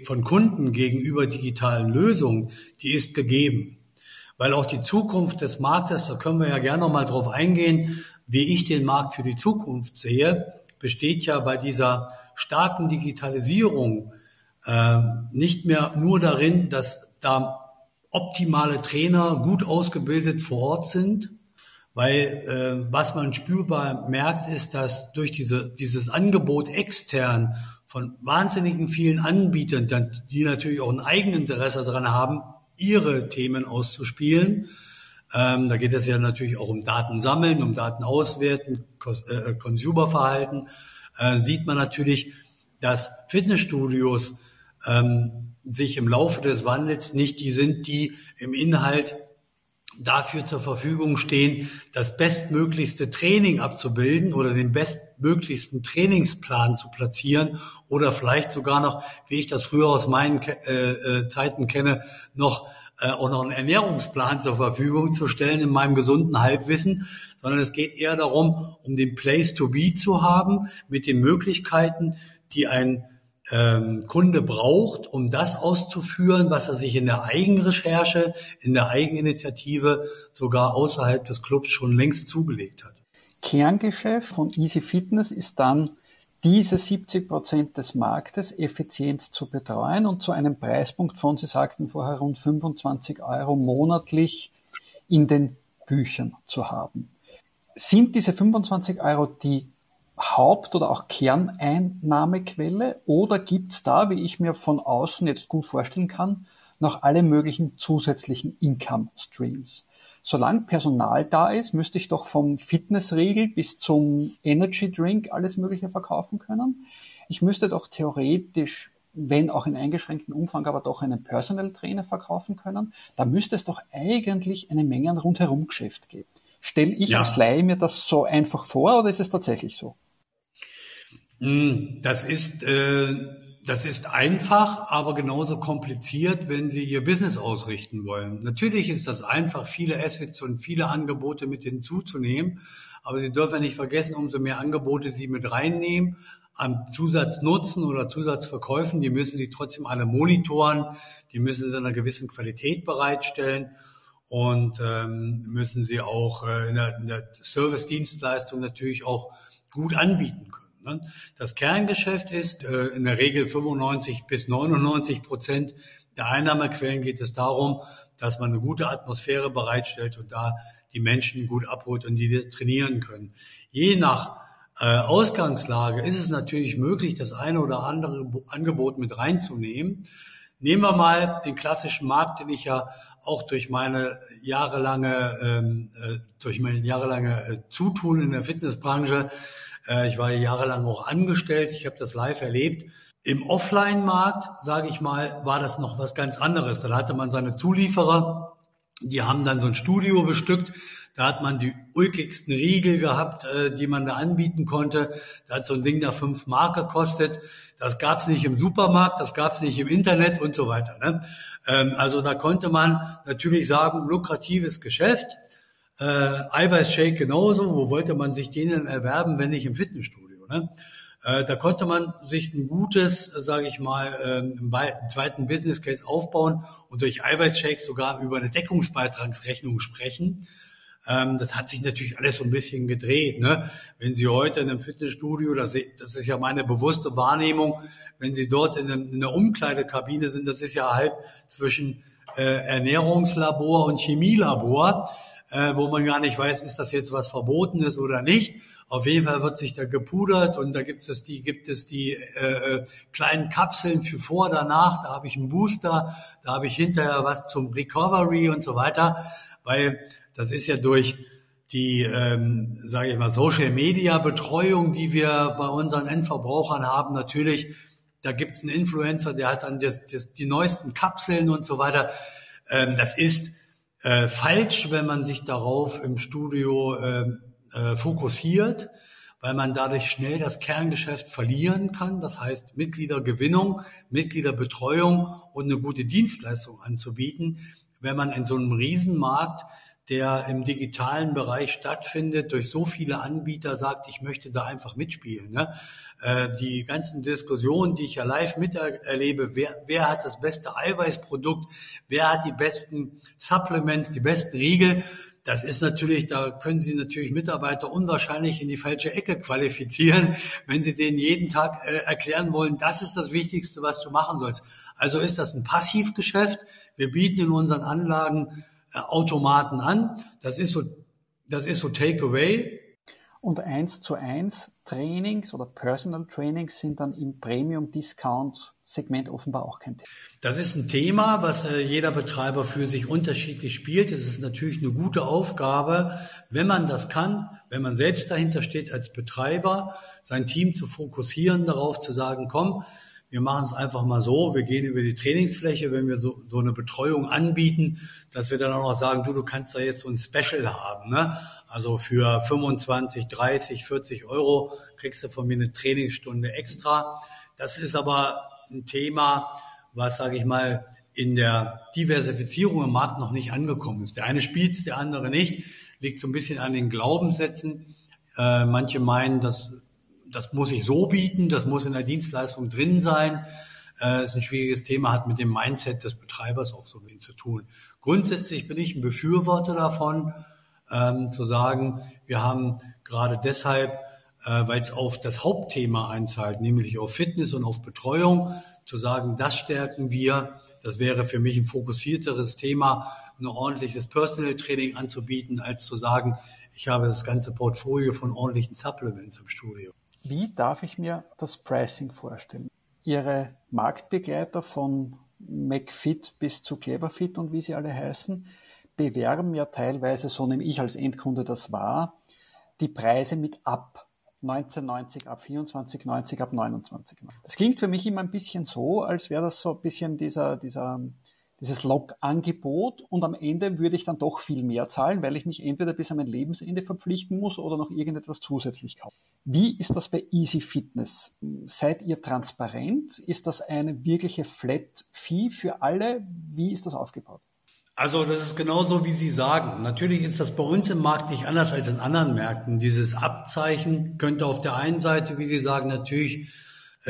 von Kunden gegenüber digitalen Lösungen, die ist gegeben. Weil auch die Zukunft des Marktes, da können wir ja gerne noch mal drauf eingehen, wie ich den Markt für die Zukunft sehe, besteht ja bei dieser starken Digitalisierung äh, nicht mehr nur darin, dass da optimale Trainer gut ausgebildet vor Ort sind, weil äh, was man spürbar merkt, ist, dass durch diese, dieses Angebot extern von wahnsinnigen vielen Anbietern, die natürlich auch ein Eigeninteresse daran haben, ihre Themen auszuspielen. Ähm, da geht es ja natürlich auch um Daten sammeln, um Daten auswerten, äh, Consumerverhalten. Äh, sieht man natürlich, dass Fitnessstudios ähm, sich im Laufe des Wandels nicht die sind, die im Inhalt dafür zur Verfügung stehen, das bestmöglichste Training abzubilden oder den bestmöglichsten Trainingsplan zu platzieren oder vielleicht sogar noch, wie ich das früher aus meinen äh, äh, Zeiten kenne, noch äh, auch noch einen Ernährungsplan zur Verfügung zu stellen in meinem gesunden Halbwissen, sondern es geht eher darum, um den Place to be zu haben mit den Möglichkeiten, die ein ähm, Kunde braucht, um das auszuführen, was er sich in der Eigenrecherche, in der Eigeninitiative sogar außerhalb des Clubs schon längst zugelegt hat. Kerngeschäft von Easy Fitness ist dann diese 70 Prozent des Marktes effizient zu betreuen und zu einem Preispunkt von, Sie sagten vorher, rund 25 Euro monatlich in den Büchern zu haben. Sind diese 25 Euro die Haupt- oder auch Kerneinnahmequelle oder gibt's da, wie ich mir von außen jetzt gut vorstellen kann, noch alle möglichen zusätzlichen Income Streams? Solange Personal da ist, müsste ich doch vom Fitnessriegel bis zum Energy Drink alles Mögliche verkaufen können. Ich müsste doch theoretisch, wenn auch in eingeschränktem Umfang, aber doch einen Personal Trainer verkaufen können. Da müsste es doch eigentlich eine Menge an Rundherumgeschäft geben. Stelle ich ja. als Laie mir das so einfach vor oder ist es tatsächlich so? Hm, das ist äh, das ist einfach, aber genauso kompliziert, wenn Sie Ihr Business ausrichten wollen. Natürlich ist das einfach, viele Assets und viele Angebote mit hinzuzunehmen, aber Sie dürfen nicht vergessen, umso mehr Angebote Sie mit reinnehmen, am Zusatznutzen oder Zusatzverkäufen, die müssen Sie trotzdem alle monitoren, die müssen Sie in einer gewissen Qualität bereitstellen und ähm, müssen Sie auch äh, in der, in der Service-Dienstleistung natürlich auch gut anbieten können. Ne? Das Kerngeschäft ist äh, in der Regel 95 bis 99 Prozent der Einnahmequellen geht es darum, dass man eine gute Atmosphäre bereitstellt und da die Menschen gut abholt und die trainieren können. Je nach äh, Ausgangslage ist es natürlich möglich, das eine oder andere Angebot mit reinzunehmen. Nehmen wir mal den klassischen Markt, den ich ja auch durch meine jahrelange, ähm, äh, durch meine jahrelange Zutun in der Fitnessbranche ich war jahrelang auch angestellt, ich habe das live erlebt. Im Offline-Markt, sage ich mal, war das noch was ganz anderes. Da hatte man seine Zulieferer, die haben dann so ein Studio bestückt. Da hat man die ulkigsten Riegel gehabt, äh, die man da anbieten konnte. Da hat so ein Ding da fünf Mark gekostet. Das gab's nicht im Supermarkt, das gab's nicht im Internet und so weiter. Ne? Ähm, also da konnte man natürlich sagen, lukratives Geschäft. Äh, Eiweißshake genauso. Wo wollte man sich den denn erwerben, wenn nicht im Fitnessstudio? Ne? Äh, da konnte man sich ein gutes, sage ich mal, einen zweiten Business Case aufbauen und durch Eiweißshake sogar über eine Deckungsbeitragsrechnung sprechen. Ähm, das hat sich natürlich alles so ein bisschen gedreht. Ne? Wenn Sie heute in einem Fitnessstudio, das, ist ja meine bewusste Wahrnehmung, wenn Sie dort in einer Umkleidekabine sind, das ist ja halb zwischen äh, Ernährungslabor und Chemielabor äh, wo man gar nicht weiß, ist das jetzt was Verbotenes oder nicht. Auf jeden Fall wird sich da gepudert und da gibt es die, gibt es die äh, äh, kleinen Kapseln für vor, danach, da habe ich einen Booster, da habe ich hinterher was zum Recovery und so weiter, weil das ist ja durch die, ähm, sage ich mal, Social Media Betreuung, die wir bei unseren Endverbrauchern haben, natürlich, da gibt's einen Influencer, der hat dann das, das, die neuesten Kapseln und so weiter. Ähm, das ist äh, falsch, wenn man sich darauf im Studio äh, äh, fokussiert, weil man dadurch schnell das Kerngeschäft verlieren kann. Das heißt, Mitgliedergewinnung, Mitgliederbetreuung und eine gute Dienstleistung anzubieten. Wenn man in so einem Riesenmarkt der im digitalen Bereich stattfindet, durch so viele Anbieter sagt, ich möchte da einfach mitspielen. Ne? Äh, die ganzen Diskussionen, die ich ja live miterlebe, wer, wer hat das beste Eiweißprodukt, wer hat die besten Supplements, die besten Riegel, das ist natürlich, da können Sie natürlich Mitarbeiter unwahrscheinlich in die falsche Ecke qualifizieren, wenn Sie denen jeden Tag äh, erklären wollen, das ist das Wichtigste, was du machen sollst. Also ist das ein Passivgeschäft. Wir bieten in unseren Anlagen Automaten an. Das ist so, das ist so Takeaway. Und eins zu eins Trainings oder Personal Trainings sind dann im Premium Discount Segment offenbar auch kein Thema. Das ist ein Thema, was äh, jeder Betreiber für sich unterschiedlich spielt. Es ist natürlich eine gute Aufgabe, wenn man das kann, wenn man selbst dahinter steht als Betreiber, sein Team zu fokussieren, darauf zu sagen, komm, wir machen es einfach mal so, wir gehen über die Trainingsfläche, wenn wir so, so eine Betreuung anbieten, dass wir dann auch noch sagen, du, du kannst da jetzt so ein Special haben. Ne? Also für 25, 30, 40 Euro kriegst du von mir eine Trainingsstunde extra. Das ist aber ein Thema, was, sage ich mal, in der Diversifizierung im Markt noch nicht angekommen ist. Der eine spielt der andere nicht, liegt so ein bisschen an den Glaubenssätzen. Äh, manche meinen, dass das muss ich so bieten, das muss in der Dienstleistung drin sein. Äh, ist ein schwieriges Thema, hat mit dem Mindset des Betreibers auch so wenig zu tun. Grundsätzlich bin ich ein Befürworter davon, ähm, zu sagen, wir haben gerade deshalb, äh, weil es auf das Hauptthema einzahlt, nämlich auf Fitness und auf Betreuung, zu sagen, das stärken wir. Das wäre für mich ein fokussierteres Thema, ein ordentliches Personal Training anzubieten, als zu sagen, ich habe das ganze Portfolio von ordentlichen Supplements im Studio. Wie darf ich mir das Pricing vorstellen? Ihre Marktbegleiter von McFit bis zu Cleverfit und wie sie alle heißen, bewerben ja teilweise, so nehme ich als Endkunde das wahr, die Preise mit ab 1990, ab 24,90, ab 29. Das klingt für mich immer ein bisschen so, als wäre das so ein bisschen dieser, dieser dieses Log-Angebot und am Ende würde ich dann doch viel mehr zahlen, weil ich mich entweder bis an mein Lebensende verpflichten muss oder noch irgendetwas zusätzlich kaufen. Wie ist das bei Easy Fitness? Seid ihr transparent? Ist das eine wirkliche Flat Fee für alle? Wie ist das aufgebaut? Also das ist genauso, wie Sie sagen. Natürlich ist das bei uns im Markt nicht anders als in anderen Märkten. Dieses Abzeichen könnte auf der einen Seite, wie Sie sagen, natürlich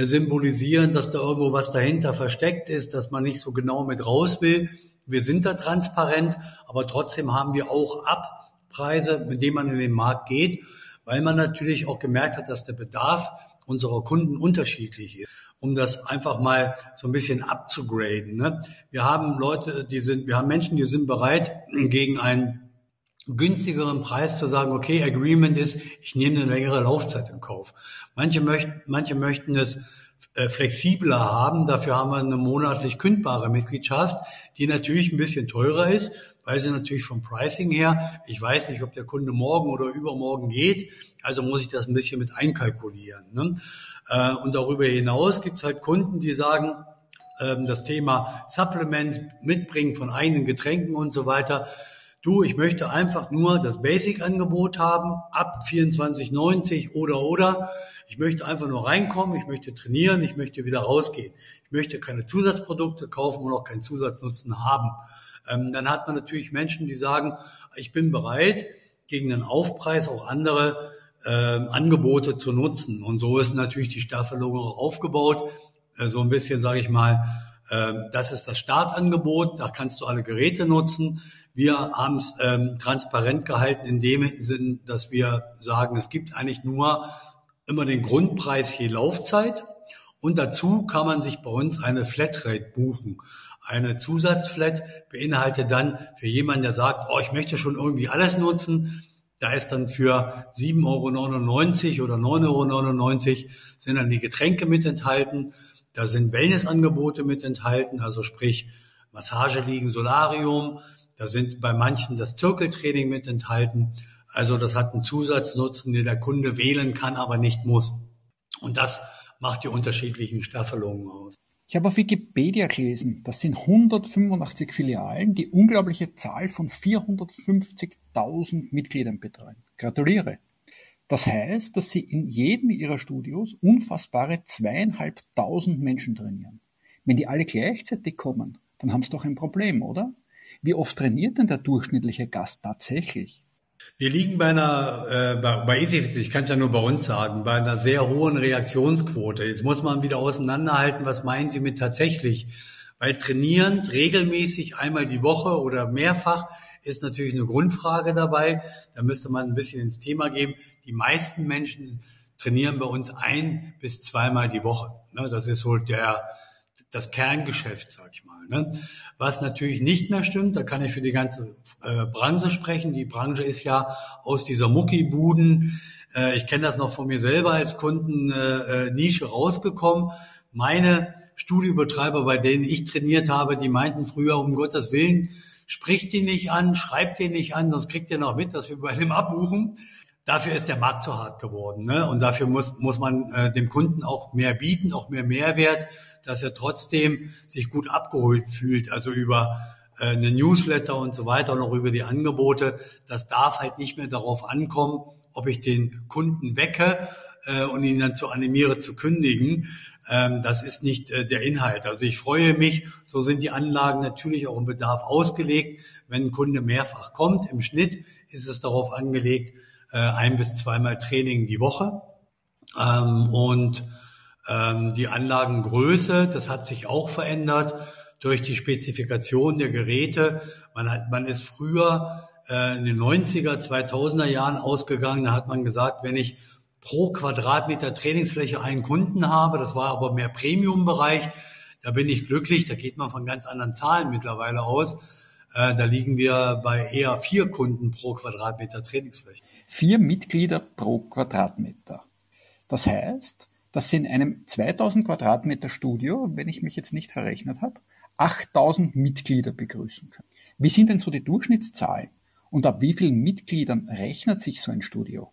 symbolisieren, dass da irgendwo was dahinter versteckt ist, dass man nicht so genau mit raus will. Wir sind da transparent, aber trotzdem haben wir auch Abpreise, mit denen man in den Markt geht, weil man natürlich auch gemerkt hat, dass der Bedarf unserer Kunden unterschiedlich ist, um das einfach mal so ein bisschen abzugraden. Ne? Wir haben Leute, die sind, wir haben Menschen, die sind bereit, gegen einen günstigeren Preis zu sagen, okay, Agreement ist, ich nehme eine längere Laufzeit in Kauf. Manche möchten, manche möchten es äh, flexibler haben. Dafür haben wir eine monatlich kündbare Mitgliedschaft, die natürlich ein bisschen teurer ist, weil sie natürlich vom Pricing her, ich weiß nicht, ob der Kunde morgen oder übermorgen geht, also muss ich das ein bisschen mit einkalkulieren. Ne? Äh, und darüber hinaus gibt es halt Kunden, die sagen, ähm, das Thema Supplement mitbringen von eigenen Getränken und so weiter du, ich möchte einfach nur das Basic-Angebot haben, ab 24,90 oder oder. Ich möchte einfach nur reinkommen, ich möchte trainieren, ich möchte wieder rausgehen. Ich möchte keine Zusatzprodukte kaufen und auch keinen Zusatznutzen haben. Ähm, dann hat man natürlich Menschen, die sagen, ich bin bereit, gegen den Aufpreis auch andere äh, Angebote zu nutzen. Und so ist natürlich die Staffelung auch aufgebaut. Äh, so ein bisschen, sage ich mal, äh, das ist das Startangebot, da kannst du alle Geräte nutzen. Wir haben es ähm, transparent gehalten in dem Sinn, dass wir sagen, es gibt eigentlich nur immer den Grundpreis je Laufzeit und dazu kann man sich bei uns eine Flatrate buchen. Eine Zusatzflat beinhaltet dann für jemanden, der sagt, oh, ich möchte schon irgendwie alles nutzen, da ist dann für 7,99 Euro oder 9,99 Euro sind dann die Getränke mit enthalten. Da sind Wellnessangebote mit enthalten, also sprich Massage liegen, Solarium, da sind bei manchen das Zirkeltraining mit enthalten. Also das hat einen Zusatznutzen, den der Kunde wählen kann, aber nicht muss. Und das macht die unterschiedlichen Staffelungen aus. Ich habe auf Wikipedia gelesen, das sind 185 Filialen, die unglaubliche Zahl von 450.000 Mitgliedern betreuen. Gratuliere. Das heißt, dass Sie in jedem Ihrer Studios unfassbare zweieinhalbtausend Menschen trainieren. Wenn die alle gleichzeitig kommen, dann haben Sie doch ein Problem, oder? Wie oft trainiert denn der durchschnittliche Gast tatsächlich? Wir liegen bei einer, äh, bei, bei ich kann es ja nur bei uns sagen, bei einer sehr hohen Reaktionsquote. Jetzt muss man wieder auseinanderhalten, was meinen Sie mit tatsächlich? Weil trainierend regelmäßig einmal die Woche oder mehrfach ist natürlich eine Grundfrage dabei. Da müsste man ein bisschen ins Thema geben. Die meisten Menschen trainieren bei uns ein bis zweimal die Woche. Ne, das ist so der, das Kerngeschäft, sag ich mal. Ne? Was natürlich nicht mehr stimmt, da kann ich für die ganze äh, Branche sprechen. Die Branche ist ja aus dieser Muckibuden, äh, ich kenne das noch von mir selber als Kunden, äh, äh, rausgekommen. Meine Studiobetreiber, bei denen ich trainiert habe, die meinten früher, um Gottes Willen, spricht die nicht an, schreibt den nicht an, sonst kriegt ihr noch mit, dass wir bei dem abbuchen. Dafür ist der Markt zu hart geworden. Ne? Und dafür muss, muss man äh, dem Kunden auch mehr bieten, auch mehr Mehrwert, dass er trotzdem sich gut abgeholt fühlt. Also über äh, eine Newsletter und so weiter und auch über die Angebote. Das darf halt nicht mehr darauf ankommen, ob ich den Kunden wecke äh, und ihn dann zu animiere zu kündigen. Ähm, das ist nicht äh, der Inhalt. Also ich freue mich, so sind die Anlagen natürlich auch im Bedarf ausgelegt. Wenn ein Kunde mehrfach kommt, im Schnitt ist es darauf angelegt, äh, ein bis zweimal Training die Woche. Ähm, und ähm, die Anlagengröße, das hat sich auch verändert durch die Spezifikation der Geräte. Man, hat, man ist früher äh, in den 90er, 2000er Jahren ausgegangen, da hat man gesagt, wenn ich pro Quadratmeter Trainingsfläche einen Kunden habe, das war aber mehr Premium-Bereich, da bin ich glücklich, da geht man von ganz anderen Zahlen mittlerweile aus. Äh, da liegen wir bei eher vier Kunden pro Quadratmeter Trainingsfläche. Vier Mitglieder pro Quadratmeter. Das heißt, dass Sie in einem 2000 Quadratmeter Studio, wenn ich mich jetzt nicht verrechnet habe, 8000 Mitglieder begrüßen können. Wie sind denn so die Durchschnittszahlen? Und ab wie vielen Mitgliedern rechnet sich so ein Studio?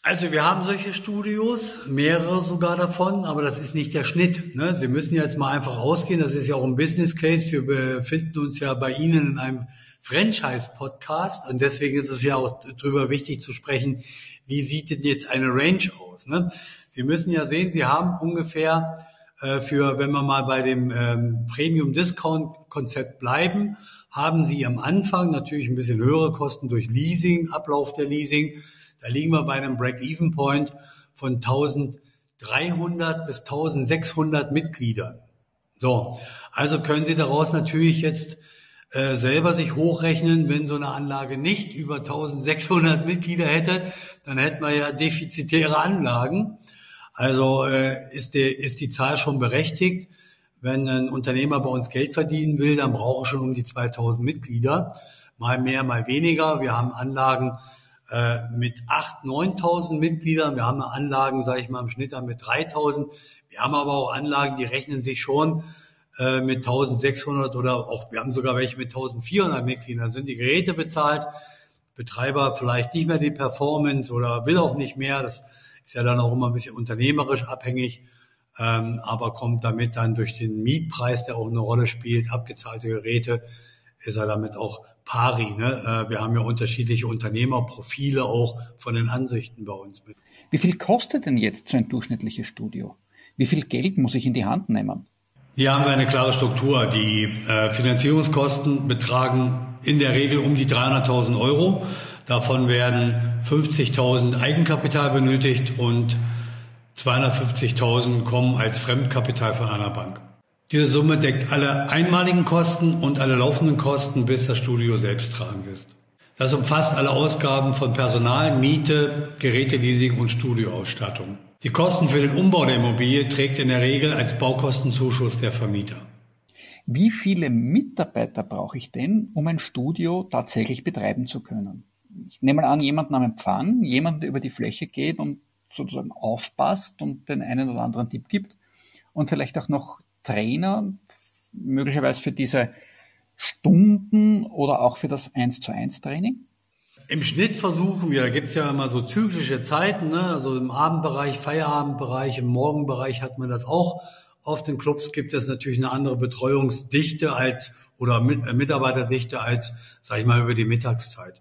Also wir haben solche Studios, mehrere sogar davon, aber das ist nicht der Schnitt. Ne? Sie müssen jetzt mal einfach ausgehen, das ist ja auch ein Business Case. Wir befinden uns ja bei Ihnen in einem Franchise-Podcast und deswegen ist es ja auch darüber wichtig zu sprechen, wie sieht denn jetzt eine Range aus. Ne? Sie müssen ja sehen, Sie haben ungefähr äh, für, wenn wir mal bei dem ähm, Premium-Discount-Konzept bleiben, haben Sie am Anfang natürlich ein bisschen höhere Kosten durch Leasing, Ablauf der Leasing. Da liegen wir bei einem Break-Even-Point von 1300 bis 1600 Mitgliedern. So, also können Sie daraus natürlich jetzt äh, selber sich hochrechnen, wenn so eine Anlage nicht über 1600 Mitglieder hätte, dann hätten wir ja defizitäre Anlagen. Also äh, ist, die, ist die Zahl schon berechtigt. Wenn ein Unternehmer bei uns Geld verdienen will, dann braucht er schon um die 2000 Mitglieder. Mal mehr, mal weniger. Wir haben Anlagen äh, mit 8.000, 9.000 Mitgliedern. Wir haben Anlagen, sage ich mal, im Schnitt mit 3.000. Wir haben aber auch Anlagen, die rechnen sich schon äh, mit 1.600 oder auch, wir haben sogar welche mit 1.400 Mitgliedern. Dann sind die Geräte bezahlt. Betreiber vielleicht nicht mehr die Performance oder will auch nicht mehr. Das ist ja dann auch immer ein bisschen unternehmerisch abhängig, ähm, aber kommt damit dann durch den Mietpreis, der auch eine Rolle spielt, abgezahlte Geräte, ist er damit auch pari. Ne? Äh, wir haben ja unterschiedliche Unternehmerprofile auch von den Ansichten bei uns mit. Wie viel kostet denn jetzt so ein durchschnittliches Studio? Wie viel Geld muss ich in die Hand nehmen? Hier haben wir eine klare Struktur. Die äh, Finanzierungskosten betragen in der Regel um die 300.000 Euro. Davon werden 50.000 Eigenkapital benötigt und 250.000 kommen als Fremdkapital von einer Bank. Diese Summe deckt alle einmaligen Kosten und alle laufenden Kosten, bis das Studio selbst tragend ist. Das umfasst alle Ausgaben von Personal, Miete, Geräteleasing und Studioausstattung. Die Kosten für den Umbau der Immobilie trägt in der Regel als Baukostenzuschuss der Vermieter. Wie viele Mitarbeiter brauche ich denn, um ein Studio tatsächlich betreiben zu können? Ich nehme mal an, jemanden am Empfang, jemand, der über die Fläche geht und sozusagen aufpasst und den einen oder anderen Tipp gibt und vielleicht auch noch Trainer, möglicherweise für diese Stunden oder auch für das 1 zu 1 Training? Im Schnitt versuchen wir, da gibt es ja immer so zyklische Zeiten, ne? also im Abendbereich, Feierabendbereich, im Morgenbereich hat man das auch. Auf den Clubs gibt es natürlich eine andere Betreuungsdichte als oder äh, Mitarbeiterdichte als, sag ich mal, über die Mittagszeit.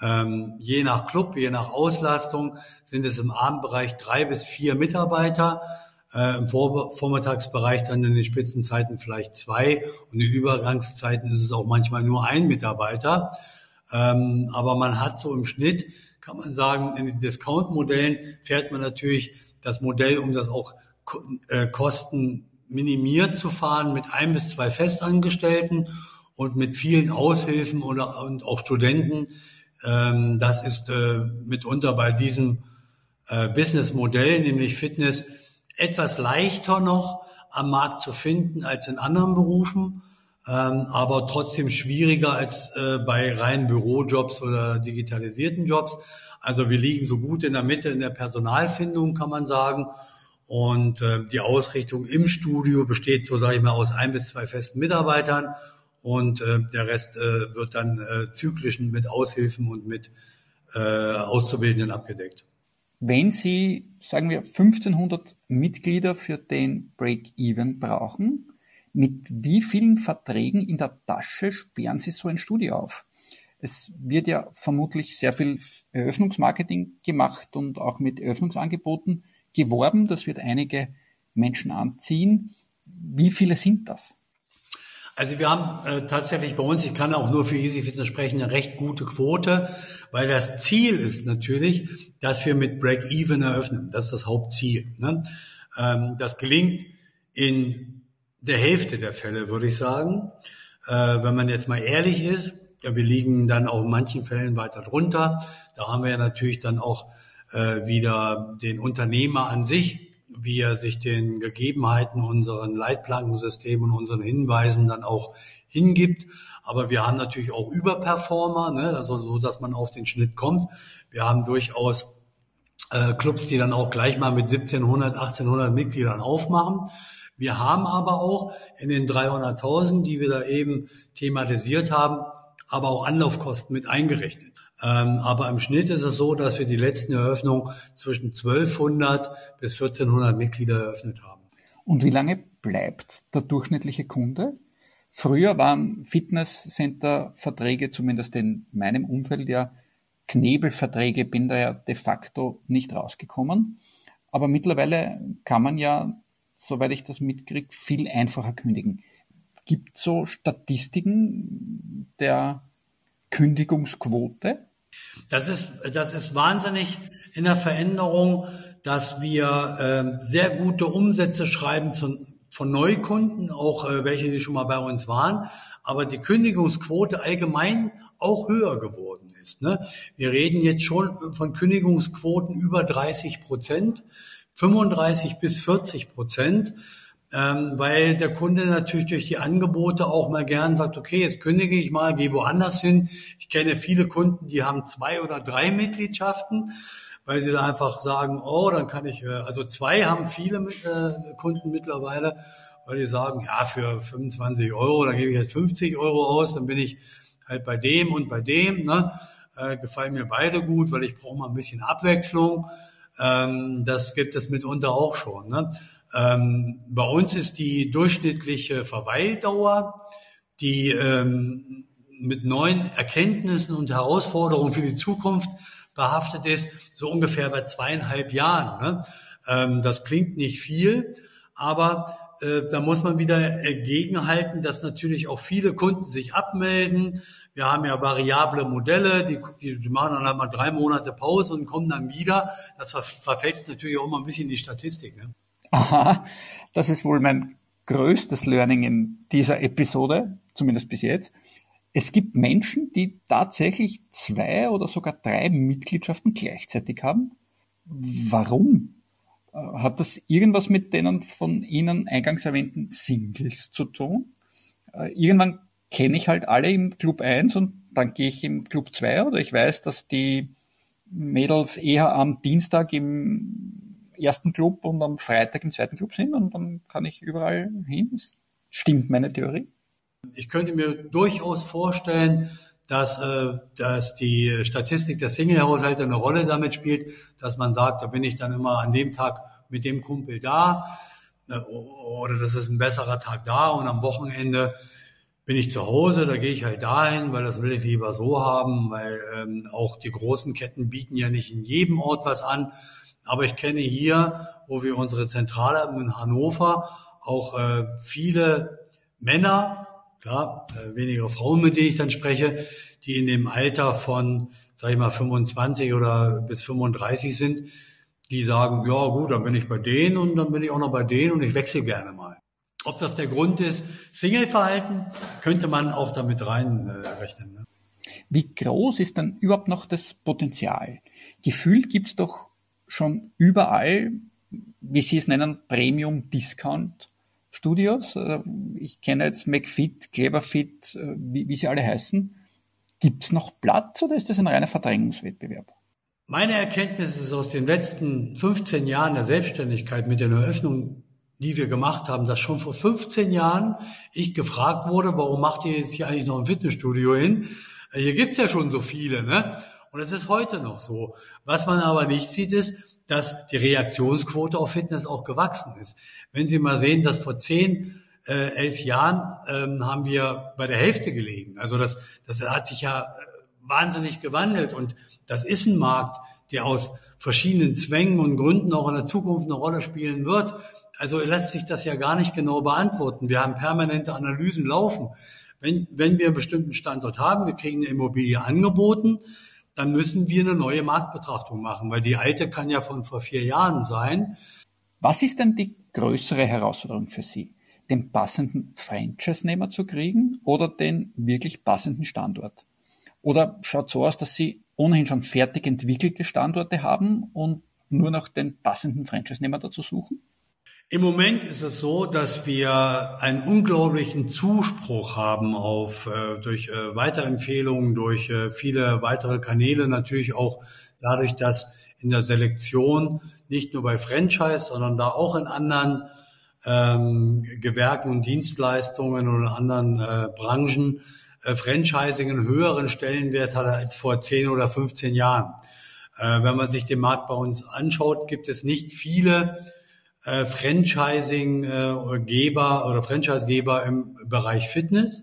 Ähm, je nach Club, je nach Auslastung sind es im Abendbereich drei bis vier Mitarbeiter. Äh, Im Vor Vormittagsbereich dann in den Spitzenzeiten vielleicht zwei und in Übergangszeiten ist es auch manchmal nur ein Mitarbeiter. Ähm, aber man hat so im Schnitt, kann man sagen, in den Discount-Modellen fährt man natürlich das Modell, um das auch äh, Kosten minimiert zu fahren, mit ein bis zwei Festangestellten und mit vielen Aushilfen oder, und auch Studenten, ähm, das ist äh, mitunter bei diesem äh, Businessmodell, nämlich Fitness, etwas leichter noch am Markt zu finden als in anderen Berufen, ähm, aber trotzdem schwieriger als äh, bei reinen Bürojobs oder digitalisierten Jobs. Also wir liegen so gut in der Mitte in der Personalfindung, kann man sagen. Und äh, die Ausrichtung im Studio besteht, so sage ich mal, aus ein bis zwei festen Mitarbeitern und äh, der Rest äh, wird dann äh, zyklischen mit Aushilfen und mit äh, Auszubildenden abgedeckt. Wenn Sie, sagen wir, 1500 Mitglieder für den Break-Even brauchen, mit wie vielen Verträgen in der Tasche sperren Sie so ein Studio auf? Es wird ja vermutlich sehr viel Eröffnungsmarketing gemacht und auch mit Eröffnungsangeboten geworben. Das wird einige Menschen anziehen. Wie viele sind das? Also wir haben äh, tatsächlich bei uns, ich kann auch nur für Easy Fitness sprechen, eine recht gute Quote, weil das Ziel ist natürlich, dass wir mit Break-Even eröffnen. Das ist das Hauptziel. Ne? Ähm, das gelingt in der Hälfte der Fälle, würde ich sagen. Äh, wenn man jetzt mal ehrlich ist, ja, wir liegen dann auch in manchen Fällen weiter drunter. Da haben wir ja natürlich dann auch äh, wieder den Unternehmer an sich, wie er sich den Gegebenheiten unseren Leitplankensystemen und unseren Hinweisen dann auch hingibt. Aber wir haben natürlich auch Überperformer, ne? also so, dass man auf den Schnitt kommt. Wir haben durchaus äh, Clubs, die dann auch gleich mal mit 1700, 1800 Mitgliedern aufmachen. Wir haben aber auch in den 300.000, die wir da eben thematisiert haben, aber auch Anlaufkosten mit eingerechnet. Ähm, aber im Schnitt ist es so, dass wir die letzten Eröffnungen zwischen 1200 bis 1400 Mitglieder eröffnet haben. Und wie lange bleibt der durchschnittliche Kunde? Früher waren Fitnesscenter-Verträge, zumindest in meinem Umfeld, ja Knebelverträge, bin da ja de facto nicht rausgekommen. Aber mittlerweile kann man ja, soweit ich das mitkriege, viel einfacher kündigen. Gibt so Statistiken der Kündigungsquote? Das ist, das ist wahnsinnig in der Veränderung, dass wir äh, sehr gute Umsätze schreiben zu, von Neukunden, auch äh, welche, die schon mal bei uns waren, aber die Kündigungsquote allgemein auch höher geworden ist. Ne? Wir reden jetzt schon von Kündigungsquoten über 30 Prozent, 35 bis 40 Prozent ähm, weil der Kunde natürlich durch die Angebote auch mal gern sagt, okay, jetzt kündige ich mal, gehe woanders hin. Ich kenne viele Kunden, die haben zwei oder drei Mitgliedschaften, weil sie da einfach sagen, oh, dann kann ich, äh, also zwei haben viele äh, Kunden mittlerweile, weil die sagen, ja, für 25 Euro, da gebe ich jetzt 50 Euro aus, dann bin ich halt bei dem und bei dem, ne? Äh, gefallen mir beide gut, weil ich brauche mal ein bisschen Abwechslung. Ähm, das gibt es mitunter auch schon. Ne? Ähm, bei uns ist die durchschnittliche Verweildauer, die ähm, mit neuen Erkenntnissen und Herausforderungen für die Zukunft behaftet ist, so ungefähr bei zweieinhalb Jahren. Ne? Ähm, das klingt nicht viel, aber äh, da muss man wieder gegenhalten, dass natürlich auch viele Kunden sich abmelden. Wir haben ja variable Modelle, die, die, machen dann halt mal drei Monate Pause und kommen dann wieder. Das verfällt natürlich auch immer ein bisschen die Statistik. Ne? Aha, das ist wohl mein größtes Learning in dieser Episode, zumindest bis jetzt. Es gibt Menschen, die tatsächlich zwei oder sogar drei Mitgliedschaften gleichzeitig haben. Warum? Äh, hat das irgendwas mit denen von Ihnen eingangs erwähnten Singles zu tun? Äh, irgendwann kenne ich halt alle im Club 1 und dann gehe ich im Club 2 oder ich weiß, dass die Mädels eher am Dienstag im ersten Club und am Freitag im zweiten Club sind und dann kann ich überall hin. Stimmt meine Theorie? Ich könnte mir durchaus vorstellen, dass, äh, dass die Statistik der Single-Haushalte eine Rolle damit spielt, dass man sagt, da bin ich dann immer an dem Tag mit dem Kumpel da äh, oder das ist ein besserer Tag da und am Wochenende bin ich zu Hause, da gehe ich halt dahin, weil das will ich lieber so haben, weil ähm, auch die großen Ketten bieten ja nicht in jedem Ort was an. Aber ich kenne hier, wo wir unsere Zentrale haben in Hannover, auch äh, viele Männer, klar, äh, weniger Frauen, mit denen ich dann spreche, die in dem Alter von, sag ich mal, 25 oder bis 35 sind, die sagen, ja gut, dann bin ich bei denen und dann bin ich auch noch bei denen und ich wechsle gerne mal. Ob das der Grund ist, Single-Verhalten, könnte man auch damit reinrechnen. Äh, ne? Wie groß ist dann überhaupt noch das Potenzial? Gefühlt gibt es doch schon überall, wie Sie es nennen, Premium Discount Studios. Äh, ich kenne jetzt McFit, Cleverfit, äh, wie, wie sie alle heißen. Gibt es noch Platz oder ist das ein reiner Verdrängungswettbewerb? Meine Erkenntnis ist aus den letzten 15 Jahren der Selbstständigkeit mit den Eröffnungen, die wir gemacht haben, dass schon vor 15 Jahren ich gefragt wurde, warum macht ihr jetzt hier eigentlich noch ein Fitnessstudio hin? Äh, hier gibt's ja schon so viele, ne? Und es ist heute noch so. Was man aber nicht sieht, ist, dass die Reaktionsquote auf Fitness auch gewachsen ist. Wenn Sie mal sehen, dass vor zehn, äh, elf Jahren ähm, haben wir bei der Hälfte gelegen. Also das, das hat sich ja wahnsinnig gewandelt und das ist ein Markt, der aus verschiedenen Zwängen und Gründen auch in der Zukunft eine Rolle spielen wird. Also lässt sich das ja gar nicht genau beantworten. Wir haben permanente Analysen laufen. Wenn, wenn wir einen bestimmten Standort haben, wir kriegen eine Immobilie angeboten, dann müssen wir eine neue Marktbetrachtung machen, weil die alte kann ja von vor vier Jahren sein. Was ist denn die größere Herausforderung für Sie? Den passenden Franchise-Nehmer zu kriegen oder den wirklich passenden Standort? Oder schaut so aus, dass Sie ohnehin schon fertig entwickelte Standorte haben und nur noch den passenden Franchise-Nehmer dazu suchen? Im Moment ist es so, dass wir einen unglaublichen Zuspruch haben auf äh, durch äh, Weiterempfehlungen, durch äh, viele weitere Kanäle, natürlich auch dadurch, dass in der Selektion nicht nur bei Franchise, sondern da auch in anderen ähm, Gewerken und Dienstleistungen oder anderen äh, Branchen äh, Franchising einen höheren Stellenwert hat als vor 10 oder 15 Jahren. Äh, wenn man sich den Markt bei uns anschaut, gibt es nicht viele äh, Franchising-Geber oder Franchisegeber im Bereich Fitness.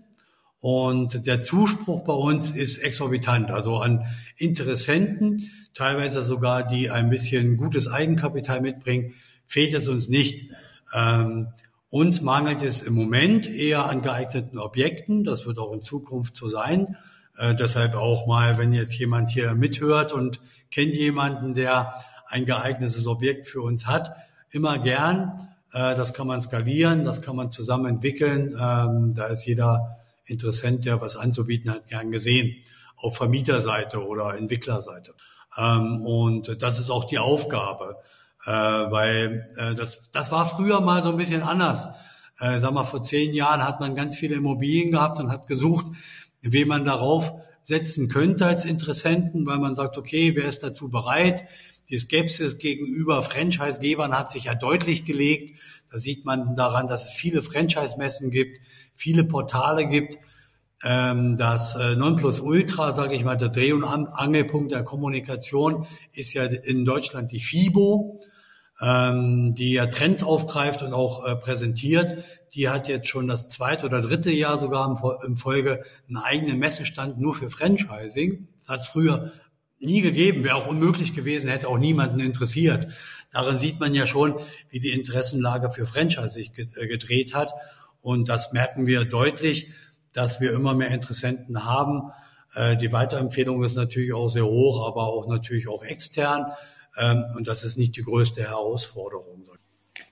Und der Zuspruch bei uns ist exorbitant. Also an Interessenten, teilweise sogar, die ein bisschen gutes Eigenkapital mitbringen, fehlt es uns nicht. Ähm, uns mangelt es im Moment eher an geeigneten Objekten. Das wird auch in Zukunft so sein. Äh, deshalb auch mal, wenn jetzt jemand hier mithört und kennt jemanden, der ein geeignetes Objekt für uns hat, immer gern. Äh, das kann man skalieren, das kann man zusammen entwickeln. Ähm, da ist jeder Interessent, der was anzubieten hat, gern gesehen. Auf Vermieterseite oder Entwicklerseite. Ähm, und das ist auch die Aufgabe. Äh, weil äh, das, das war früher mal so ein bisschen anders. sag mal, vor zehn Jahren hat man ganz viele Immobilien gehabt und hat gesucht, wen man darauf setzen könnte als Interessenten, weil man sagt, okay, wer ist dazu bereit? Die Skepsis gegenüber Franchise-Gebern hat sich ja deutlich gelegt. Da sieht man daran, dass es viele Franchise-Messen gibt, viele Portale gibt. Ähm, das äh, Nonplusultra, sage ich mal, der Dreh- und Angelpunkt der Kommunikation ist ja in Deutschland die FIBO, ähm, die ja Trends aufgreift und auch äh, präsentiert. Die hat jetzt schon das zweite oder dritte Jahr sogar im Folge einen eigenen Messestand nur für Franchising. Das hat es früher nie gegeben, wäre auch unmöglich gewesen, hätte auch niemanden interessiert. Darin sieht man ja schon, wie die Interessenlage für Franchise sich äh, gedreht hat. Und das merken wir deutlich, dass wir immer mehr Interessenten haben. Äh, die Weiterempfehlung ist natürlich auch sehr hoch, aber auch natürlich auch extern. Ähm, und das ist nicht die größte Herausforderung.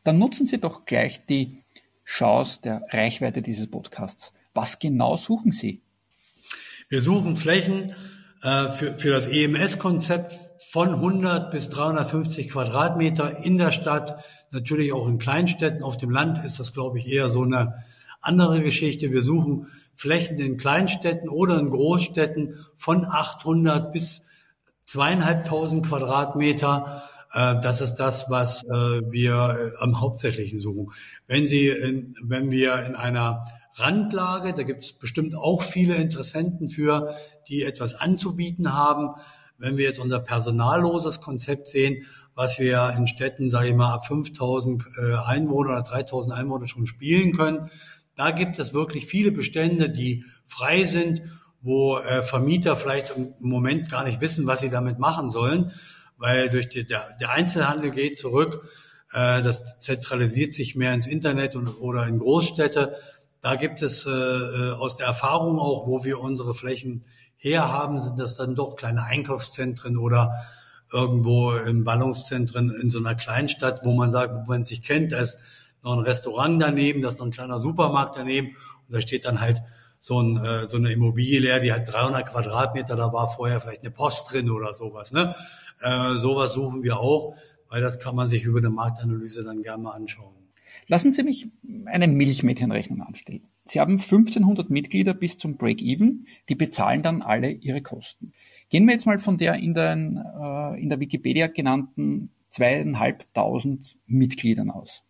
Dann nutzen Sie doch gleich die Chance der Reichweite dieses Podcasts. Was genau suchen Sie? Wir suchen Flächen, äh, für, für das EMS-Konzept von 100 bis 350 Quadratmeter in der Stadt, natürlich auch in Kleinstädten. Auf dem Land ist das, glaube ich, eher so eine andere Geschichte. Wir suchen Flächen in Kleinstädten oder in Großstädten von 800 bis zweieinhalbtausend Quadratmeter. Äh, das ist das, was äh, wir am hauptsächlichen suchen. Wenn Sie, in, wenn wir in einer Randlage. Da gibt es bestimmt auch viele Interessenten für, die etwas anzubieten haben. Wenn wir jetzt unser personalloses Konzept sehen, was wir in Städten, sage ich mal, ab 5000 äh, Einwohner oder 3000 Einwohner schon spielen können, da gibt es wirklich viele Bestände, die frei sind, wo äh, Vermieter vielleicht im Moment gar nicht wissen, was sie damit machen sollen, weil durch die, der, der Einzelhandel geht zurück, äh, das zentralisiert sich mehr ins Internet und, oder in Großstädte. Da gibt es äh, äh, aus der Erfahrung auch, wo wir unsere Flächen herhaben, sind das dann doch kleine Einkaufszentren oder irgendwo in Ballungszentren in so einer Kleinstadt, wo man sagt, wo man sich kennt, da ist noch ein Restaurant daneben, da ist noch ein kleiner Supermarkt daneben und da steht dann halt so, ein, äh, so eine Immobilie leer, die hat 300 Quadratmeter, da war vorher vielleicht eine Post drin oder sowas. Ne? Äh, sowas suchen wir auch, weil das kann man sich über eine Marktanalyse dann gerne mal anschauen. Lassen Sie mich eine Milchmädchenrechnung anstellen. Sie haben 1500 Mitglieder bis zum Break-Even, die bezahlen dann alle ihre Kosten. Gehen wir jetzt mal von der in, den, äh, in der Wikipedia genannten zweieinhalbtausend Mitgliedern aus.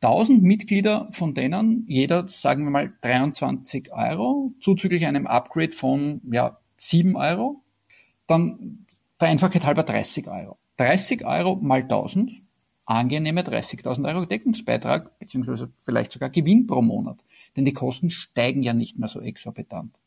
1000 Mitglieder, von denen jeder, sagen wir mal, 23 Euro, zuzüglich einem Upgrade von ja, 7 Euro, dann der Einfachheit halber 30 Euro. 30 Euro mal 1000 angenehme 30.000 Euro Deckungsbeitrag beziehungsweise vielleicht sogar Gewinn pro Monat. Denn die Kosten steigen ja nicht mehr so exorbitant.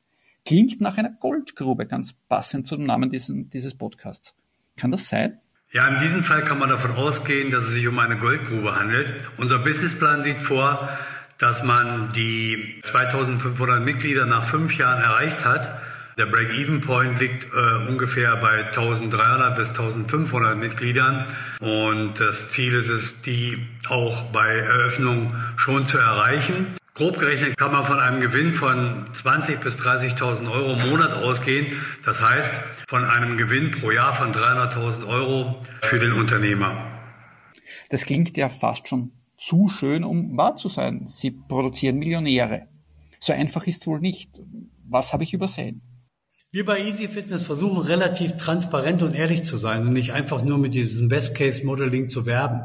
Klingt nach einer Goldgrube, ganz passend zum Namen dieses, dieses Podcasts. Kann das sein? Ja, in diesem Fall kann man davon ausgehen, dass es sich um eine Goldgrube handelt. Unser Businessplan sieht vor, dass man die 2500 Mitglieder nach fünf Jahren erreicht hat. Der Break-Even-Point liegt äh, ungefähr bei 1300 bis 1500 Mitgliedern und das Ziel ist es, die auch bei Eröffnung schon zu erreichen. Grob gerechnet kann man von einem Gewinn von 20.000 bis 30.000 Euro im Monat ausgehen. Das heißt, von einem Gewinn pro Jahr von 300.000 Euro für den Unternehmer. Das klingt ja fast schon zu schön, um wahr zu sein. Sie produzieren Millionäre. So einfach ist es wohl nicht. Was habe ich übersehen? Wir bei Easy Fitness versuchen relativ transparent und ehrlich zu sein und nicht einfach nur mit diesem Best Case Modeling zu werben.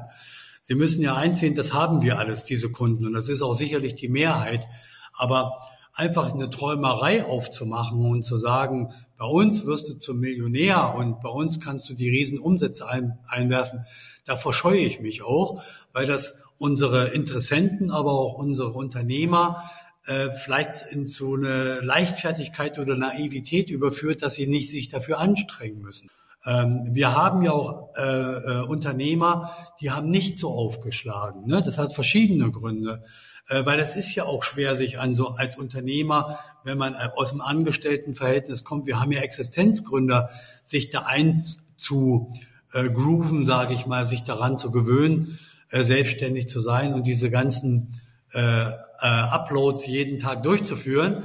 Sie müssen ja einsehen, das haben wir alles, diese Kunden. Und das ist auch sicherlich die Mehrheit. Aber einfach eine Träumerei aufzumachen und zu sagen, bei uns wirst du zum Millionär und bei uns kannst du die Riesenumsätze ein, einwerfen, da verscheue ich mich auch, weil das unsere Interessenten, aber auch unsere Unternehmer äh, vielleicht in so eine Leichtfertigkeit oder Naivität überführt, dass sie nicht sich dafür anstrengen müssen. Ähm, wir haben ja auch äh, äh, Unternehmer, die haben nicht so aufgeschlagen. Ne? Das hat verschiedene Gründe, äh, weil es ist ja auch schwer, sich an so als Unternehmer, wenn man äh, aus dem Angestelltenverhältnis kommt, wir haben ja Existenzgründer, sich da eins zu äh, grooven, sage ich mal, sich daran zu gewöhnen, äh, selbstständig zu sein und diese ganzen äh, äh, Uploads jeden Tag durchzuführen.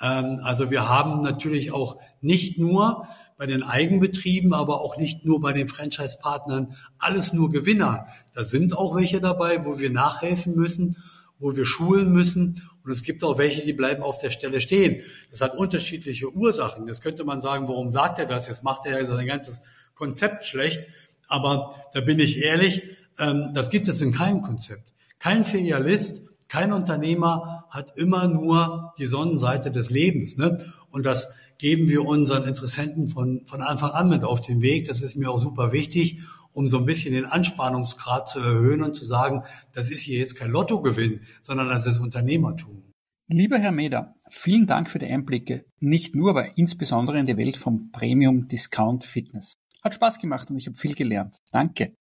Ähm, also wir haben natürlich auch nicht nur bei den Eigenbetrieben, aber auch nicht nur bei den Franchise-Partnern alles nur Gewinner. Da sind auch welche dabei, wo wir nachhelfen müssen, wo wir schulen müssen. Und es gibt auch welche, die bleiben auf der Stelle stehen. Das hat unterschiedliche Ursachen. Jetzt könnte man sagen, warum sagt er das? Jetzt macht er ja sein ganzes Konzept schlecht. Aber da bin ich ehrlich, ähm, das gibt es in keinem Konzept. Kein Filialist, kein Unternehmer hat immer nur die Sonnenseite des Lebens. Ne? Und das geben wir unseren Interessenten von, von Anfang an mit auf den Weg. Das ist mir auch super wichtig, um so ein bisschen den Anspannungsgrad zu erhöhen und zu sagen, das ist hier jetzt kein Lottogewinn, sondern das ist Unternehmertum. Lieber Herr Meder, vielen Dank für die Einblicke, nicht nur, aber insbesondere in die Welt vom Premium Discount Fitness. Hat Spaß gemacht und ich habe viel gelernt. Danke.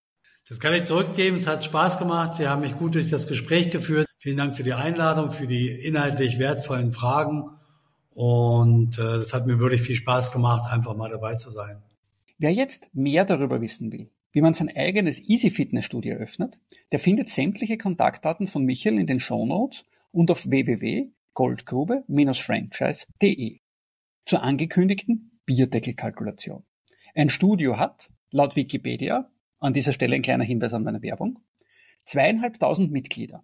Das kann ich zurückgeben. Es hat Spaß gemacht. Sie haben mich gut durch das Gespräch geführt. Vielen Dank für die Einladung, für die inhaltlich wertvollen Fragen. Und äh, das hat mir wirklich viel Spaß gemacht, einfach mal dabei zu sein. Wer jetzt mehr darüber wissen will, wie man sein eigenes Easy Fitness Studio eröffnet, der findet sämtliche Kontaktdaten von Michael in den Show Notes und auf www.goldgrube-franchise.de. Zur angekündigten Bierdeckelkalkulation. Ein Studio hat, laut Wikipedia, an dieser Stelle ein kleiner Hinweis an meine Werbung. Zweieinhalbtausend Mitglieder.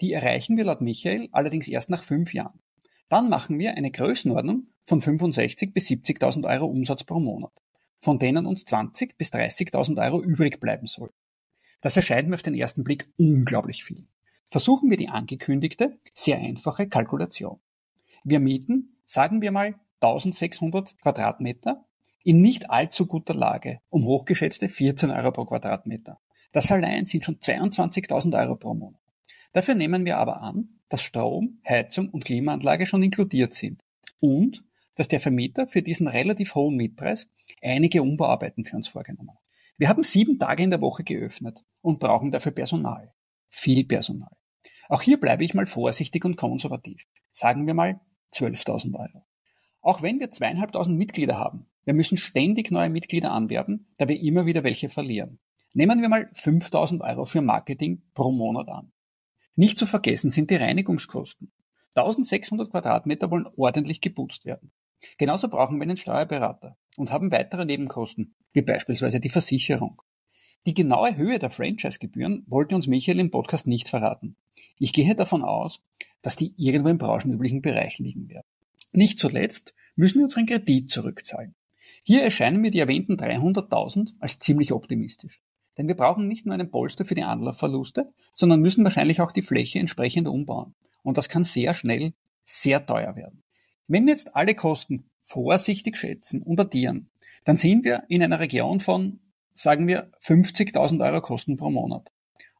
Die erreichen wir laut Michael allerdings erst nach fünf Jahren. Dann machen wir eine Größenordnung von 65 bis 70.000 Euro Umsatz pro Monat, von denen uns 20 bis 30.000 Euro übrig bleiben soll. Das erscheint mir auf den ersten Blick unglaublich viel. Versuchen wir die angekündigte, sehr einfache Kalkulation. Wir mieten, sagen wir mal, 1600 Quadratmeter in nicht allzu guter Lage um hochgeschätzte 14 Euro pro Quadratmeter. Das allein sind schon 22.000 Euro pro Monat. Dafür nehmen wir aber an, dass Strom, Heizung und Klimaanlage schon inkludiert sind und dass der Vermieter für diesen relativ hohen Mietpreis einige Umbauarbeiten für uns vorgenommen hat. Wir haben sieben Tage in der Woche geöffnet und brauchen dafür Personal. Viel Personal. Auch hier bleibe ich mal vorsichtig und konservativ. Sagen wir mal 12.000 Euro. Auch wenn wir zweieinhalbtausend Mitglieder haben, wir müssen ständig neue Mitglieder anwerben, da wir immer wieder welche verlieren. Nehmen wir mal 5000 Euro für Marketing pro Monat an. Nicht zu vergessen sind die Reinigungskosten. 1600 Quadratmeter wollen ordentlich geputzt werden. Genauso brauchen wir einen Steuerberater und haben weitere Nebenkosten, wie beispielsweise die Versicherung. Die genaue Höhe der Franchise-Gebühren wollte uns Michael im Podcast nicht verraten. Ich gehe davon aus, dass die irgendwo im branchenüblichen Bereich liegen werden. Nicht zuletzt müssen wir unseren Kredit zurückzahlen. Hier erscheinen mir die erwähnten 300.000 als ziemlich optimistisch. Denn wir brauchen nicht nur einen Polster für die Anlaufverluste, sondern müssen wahrscheinlich auch die Fläche entsprechend umbauen. Und das kann sehr schnell sehr teuer werden. Wenn wir jetzt alle Kosten vorsichtig schätzen und addieren, dann sind wir in einer Region von, sagen wir, 50.000 Euro Kosten pro Monat.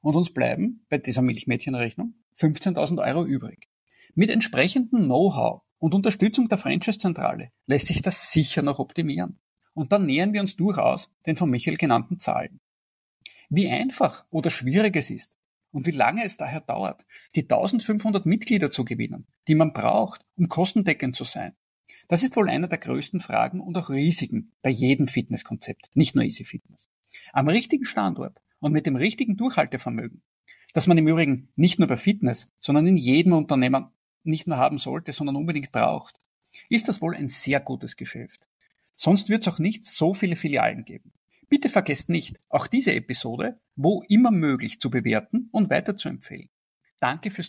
Und uns bleiben bei dieser Milchmädchenrechnung 15.000 Euro übrig. Mit entsprechendem Know-how und Unterstützung der Franchise-Zentrale lässt sich das sicher noch optimieren. Und dann nähern wir uns durchaus den von Michael genannten Zahlen. Wie einfach oder schwierig es ist und wie lange es daher dauert, die 1500 Mitglieder zu gewinnen, die man braucht, um kostendeckend zu sein, das ist wohl einer der größten Fragen und auch Risiken bei jedem Fitnesskonzept, nicht nur Easy Fitness. Am richtigen Standort und mit dem richtigen Durchhaltevermögen, das man im Übrigen nicht nur bei Fitness, sondern in jedem Unternehmen nicht nur haben sollte, sondern unbedingt braucht, ist das wohl ein sehr gutes Geschäft. Sonst wird es auch nicht so viele Filialen geben. Bitte vergesst nicht, auch diese Episode wo immer möglich zu bewerten und weiterzuempfehlen. Danke fürs